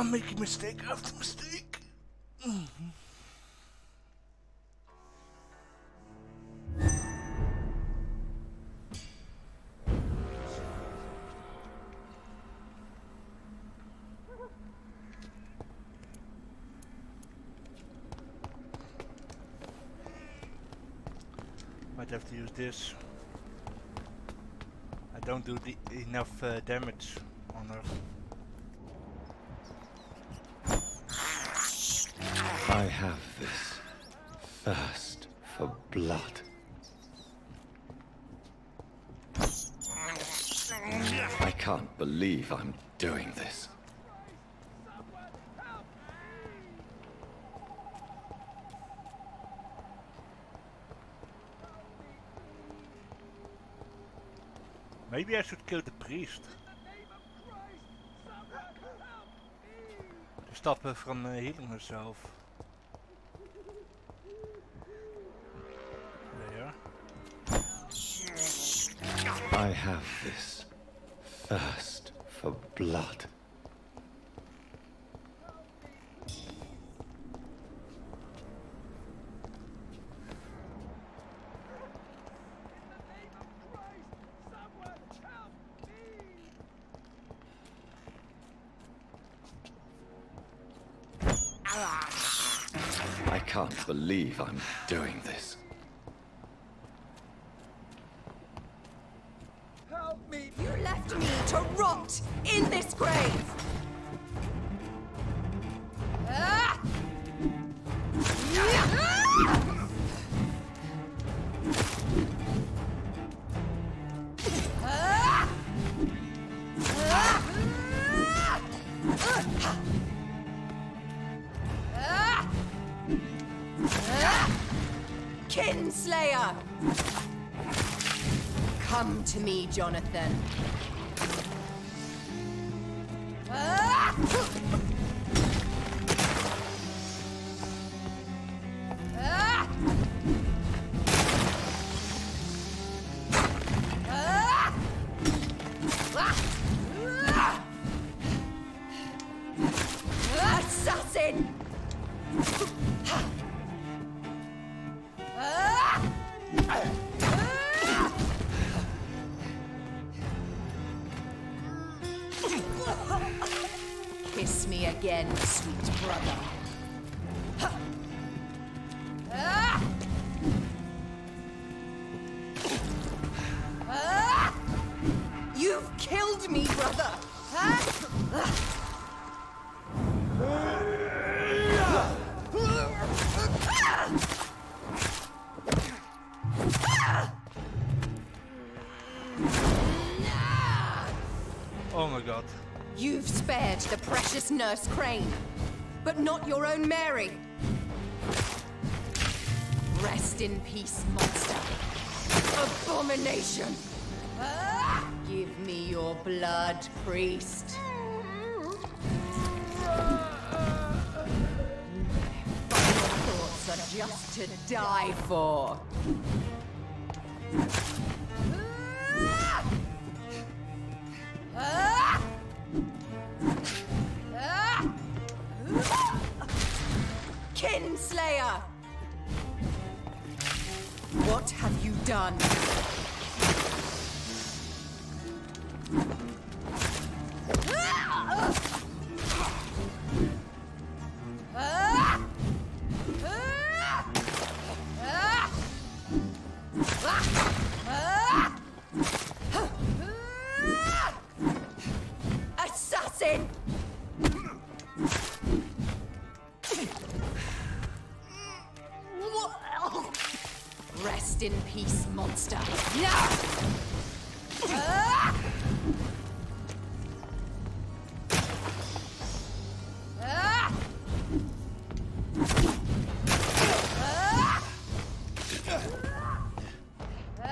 I'm making mistake after mistake. Mhm. Might have to use this. I don't do the enough uh, damage on her. I have this thirst for blood. I can't believe I'm doing this. Maybe I should kill the priest. To stop her from uh, healing herself. There. I have this thirst for blood. I can't believe I'm doing this. The precious Nurse Crane, but not your own Mary. Rest in peace, monster. Abomination! Give me your blood, priest. Final thoughts are just to die for.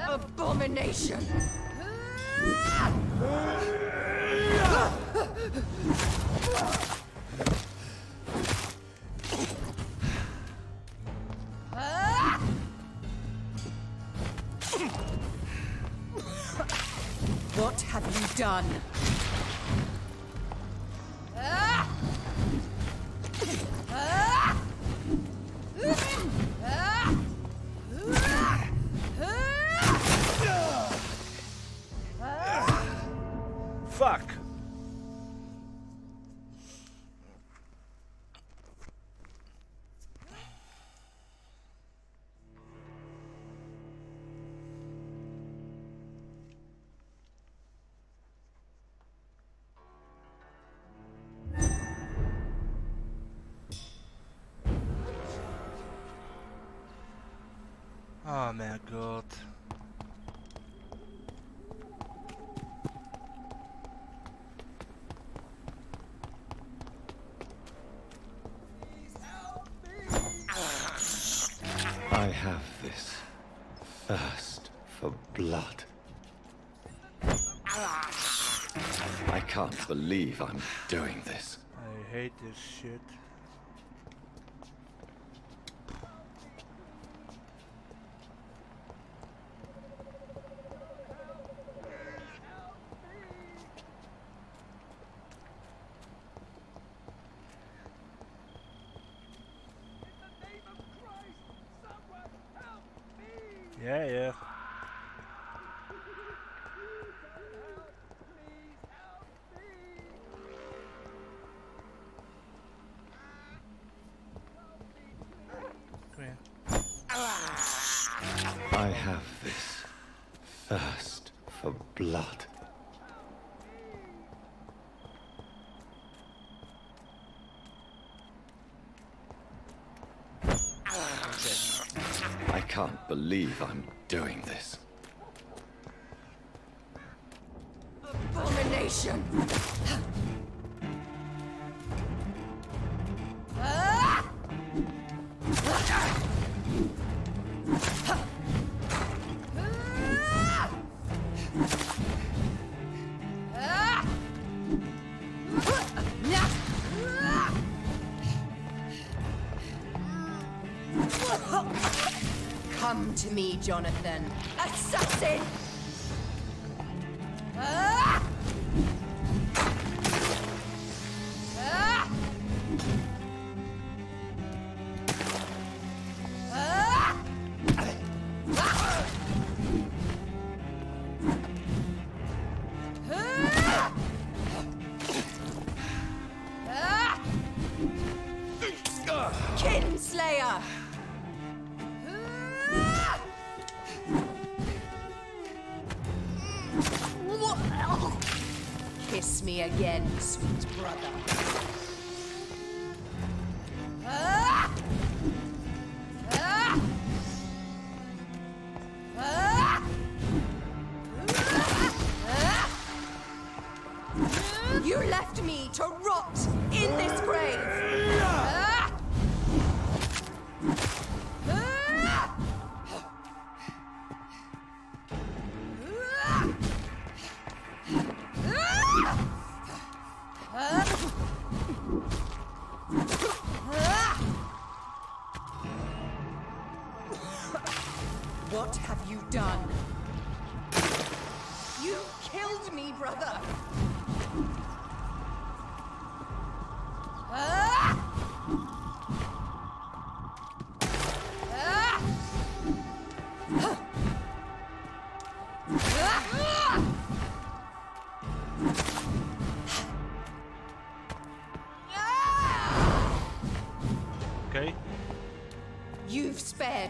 Abomination! What have you done? Have this thirst for blood. I can't believe I'm doing this. I hate this shit. to me, Jonathan. Assassin!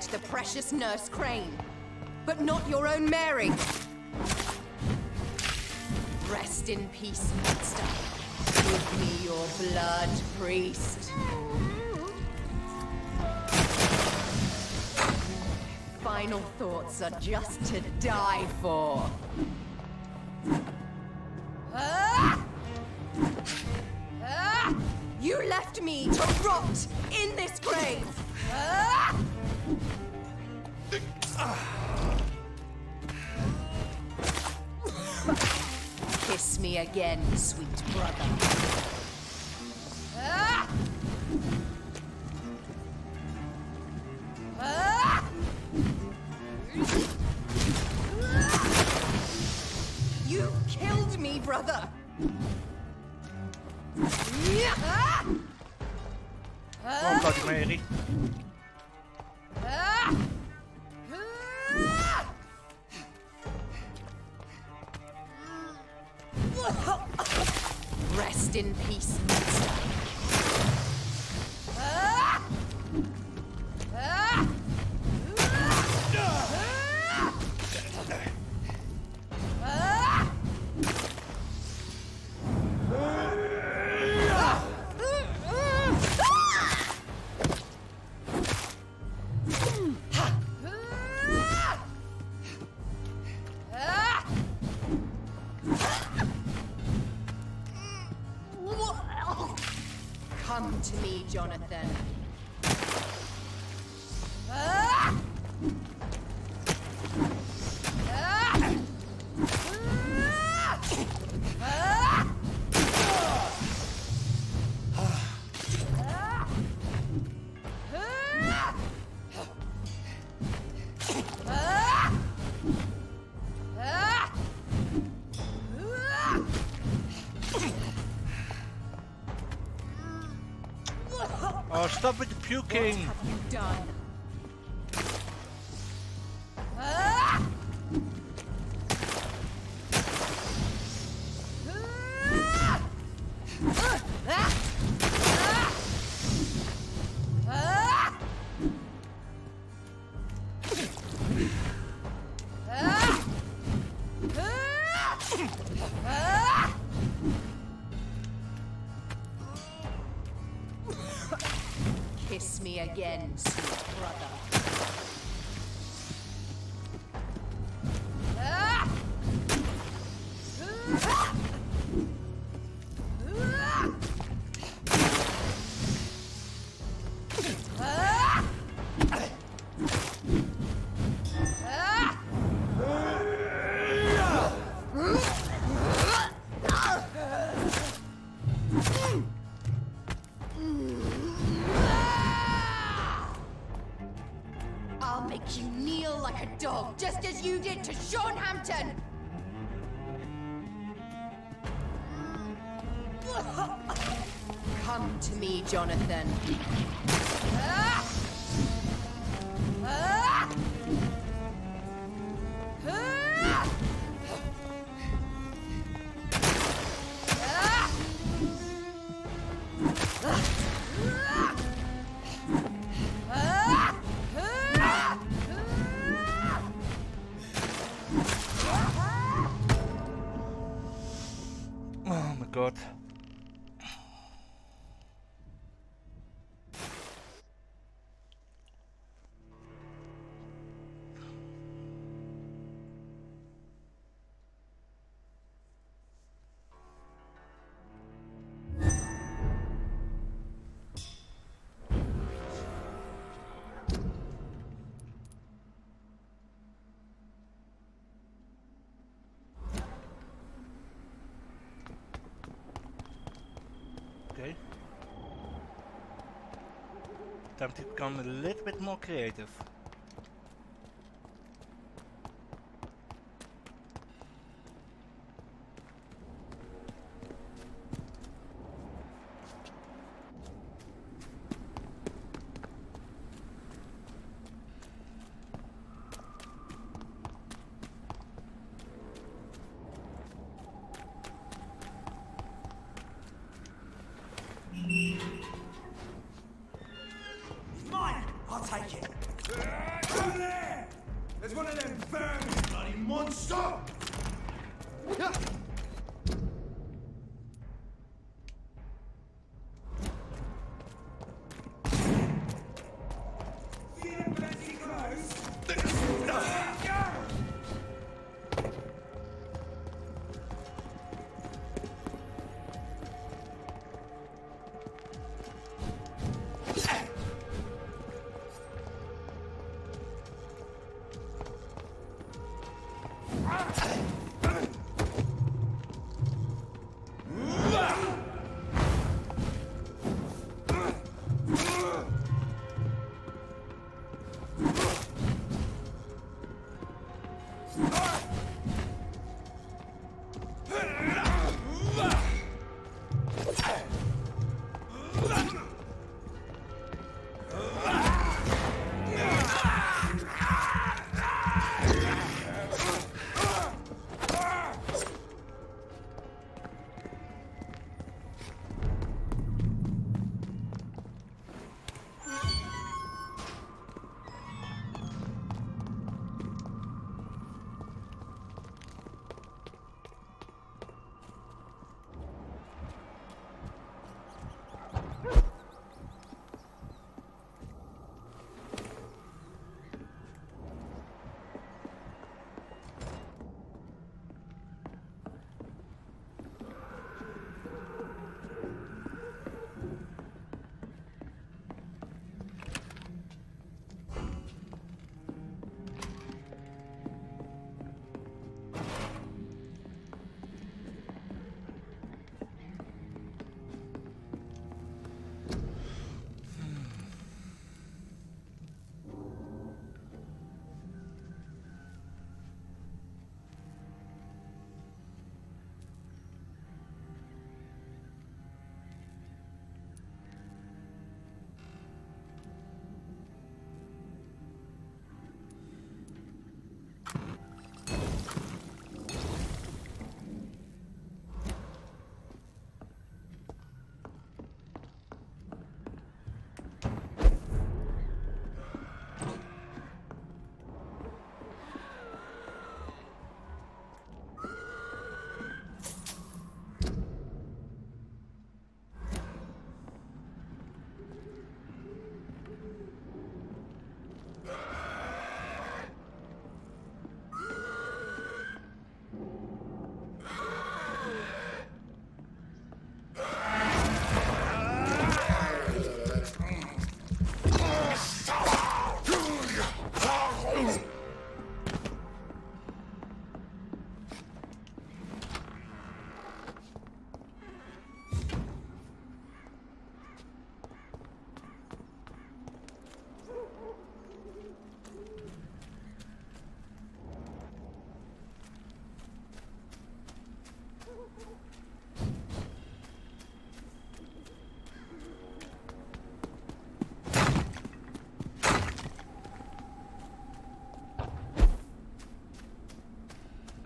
the precious Nurse Crane. But not your own Mary. Rest in peace, monster. Give me your blood, priest. Final thoughts are just to die for. Jonathan. Stop with the puking! What have you done? Ah! ah! ah! me again, brother. to Seanhampton! Come to me, Jonathan. time to become a little bit more creative.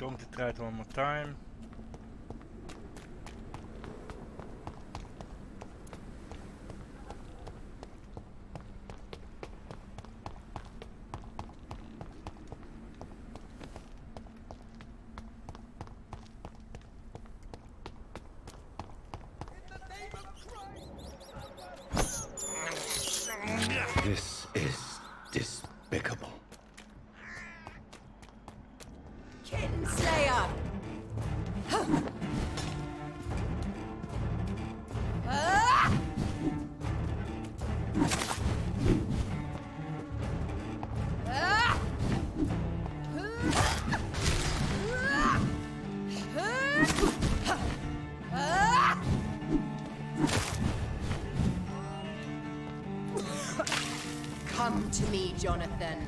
don't it one more time. Jonathan.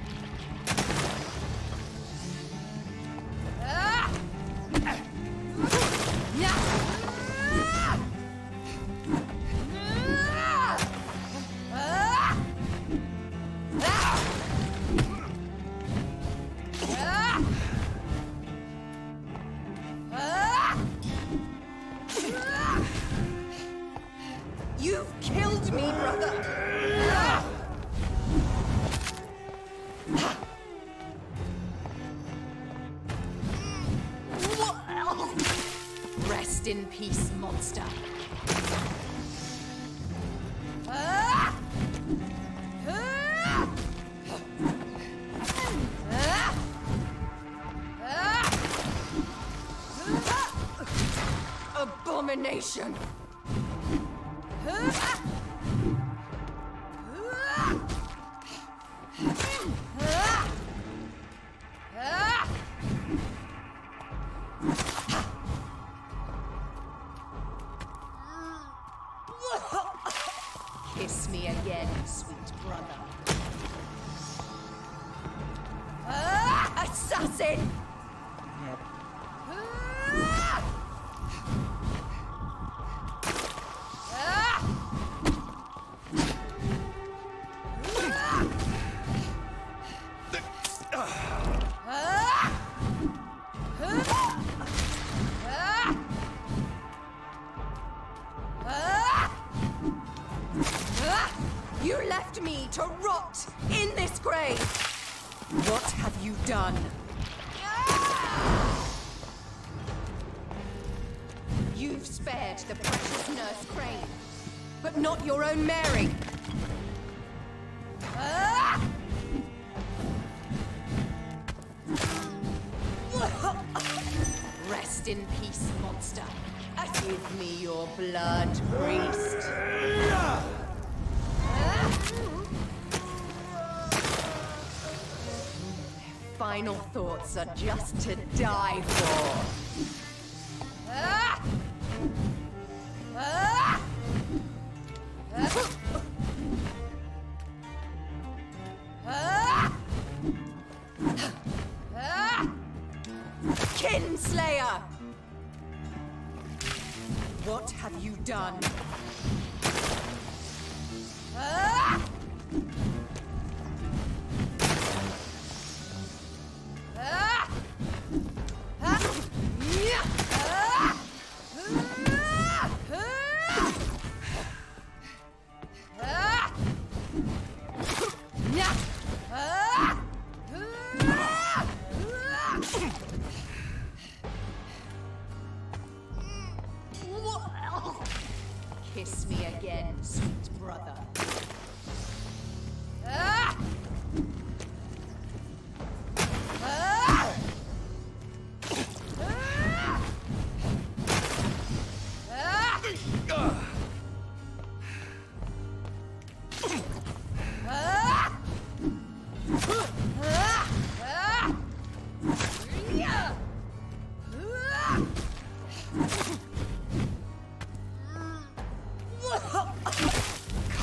一緒に。Stone Mary. Ah! Rest in peace, monster. Give me your blood, priest. Final thoughts are just to die for.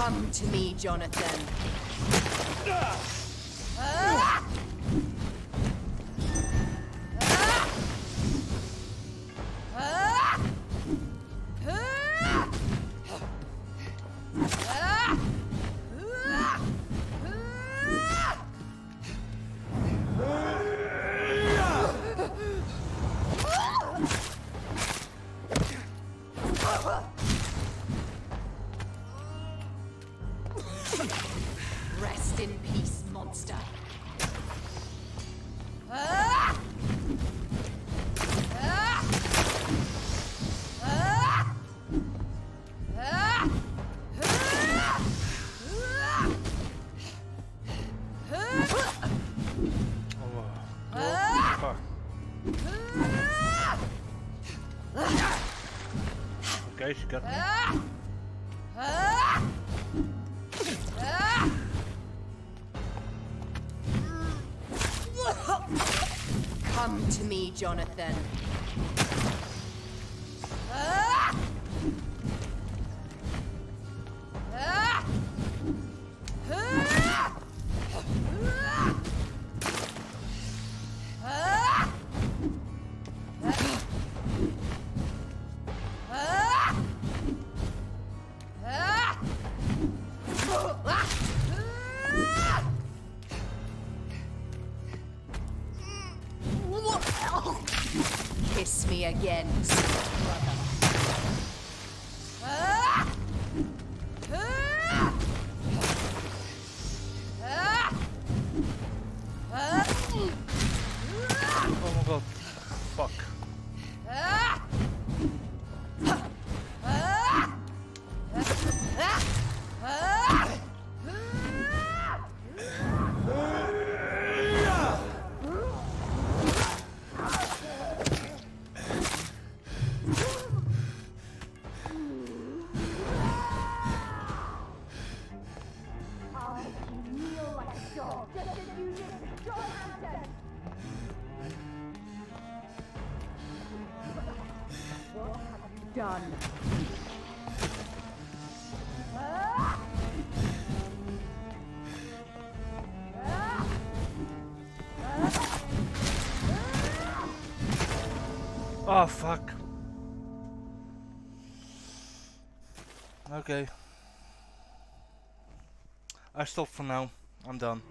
Come to me, Jonathan. Got me. Come to me, Jonathan. Done. Oh fuck. Okay. I stop for now. I'm done.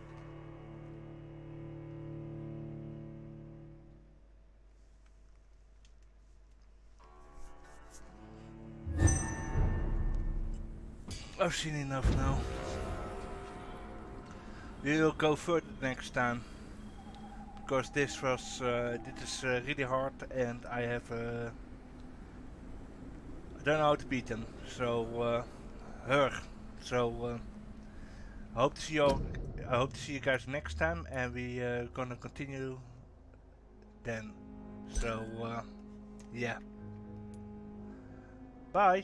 I've seen enough now. We'll go further next time. Because this was, uh, this is uh, really hard and I have, uh, I don't know how to beat them. So, uh, her. So, uh, I hope to see you. all, I hope to see you guys next time, and we uh, gonna continue then. So, uh, yeah. Bye.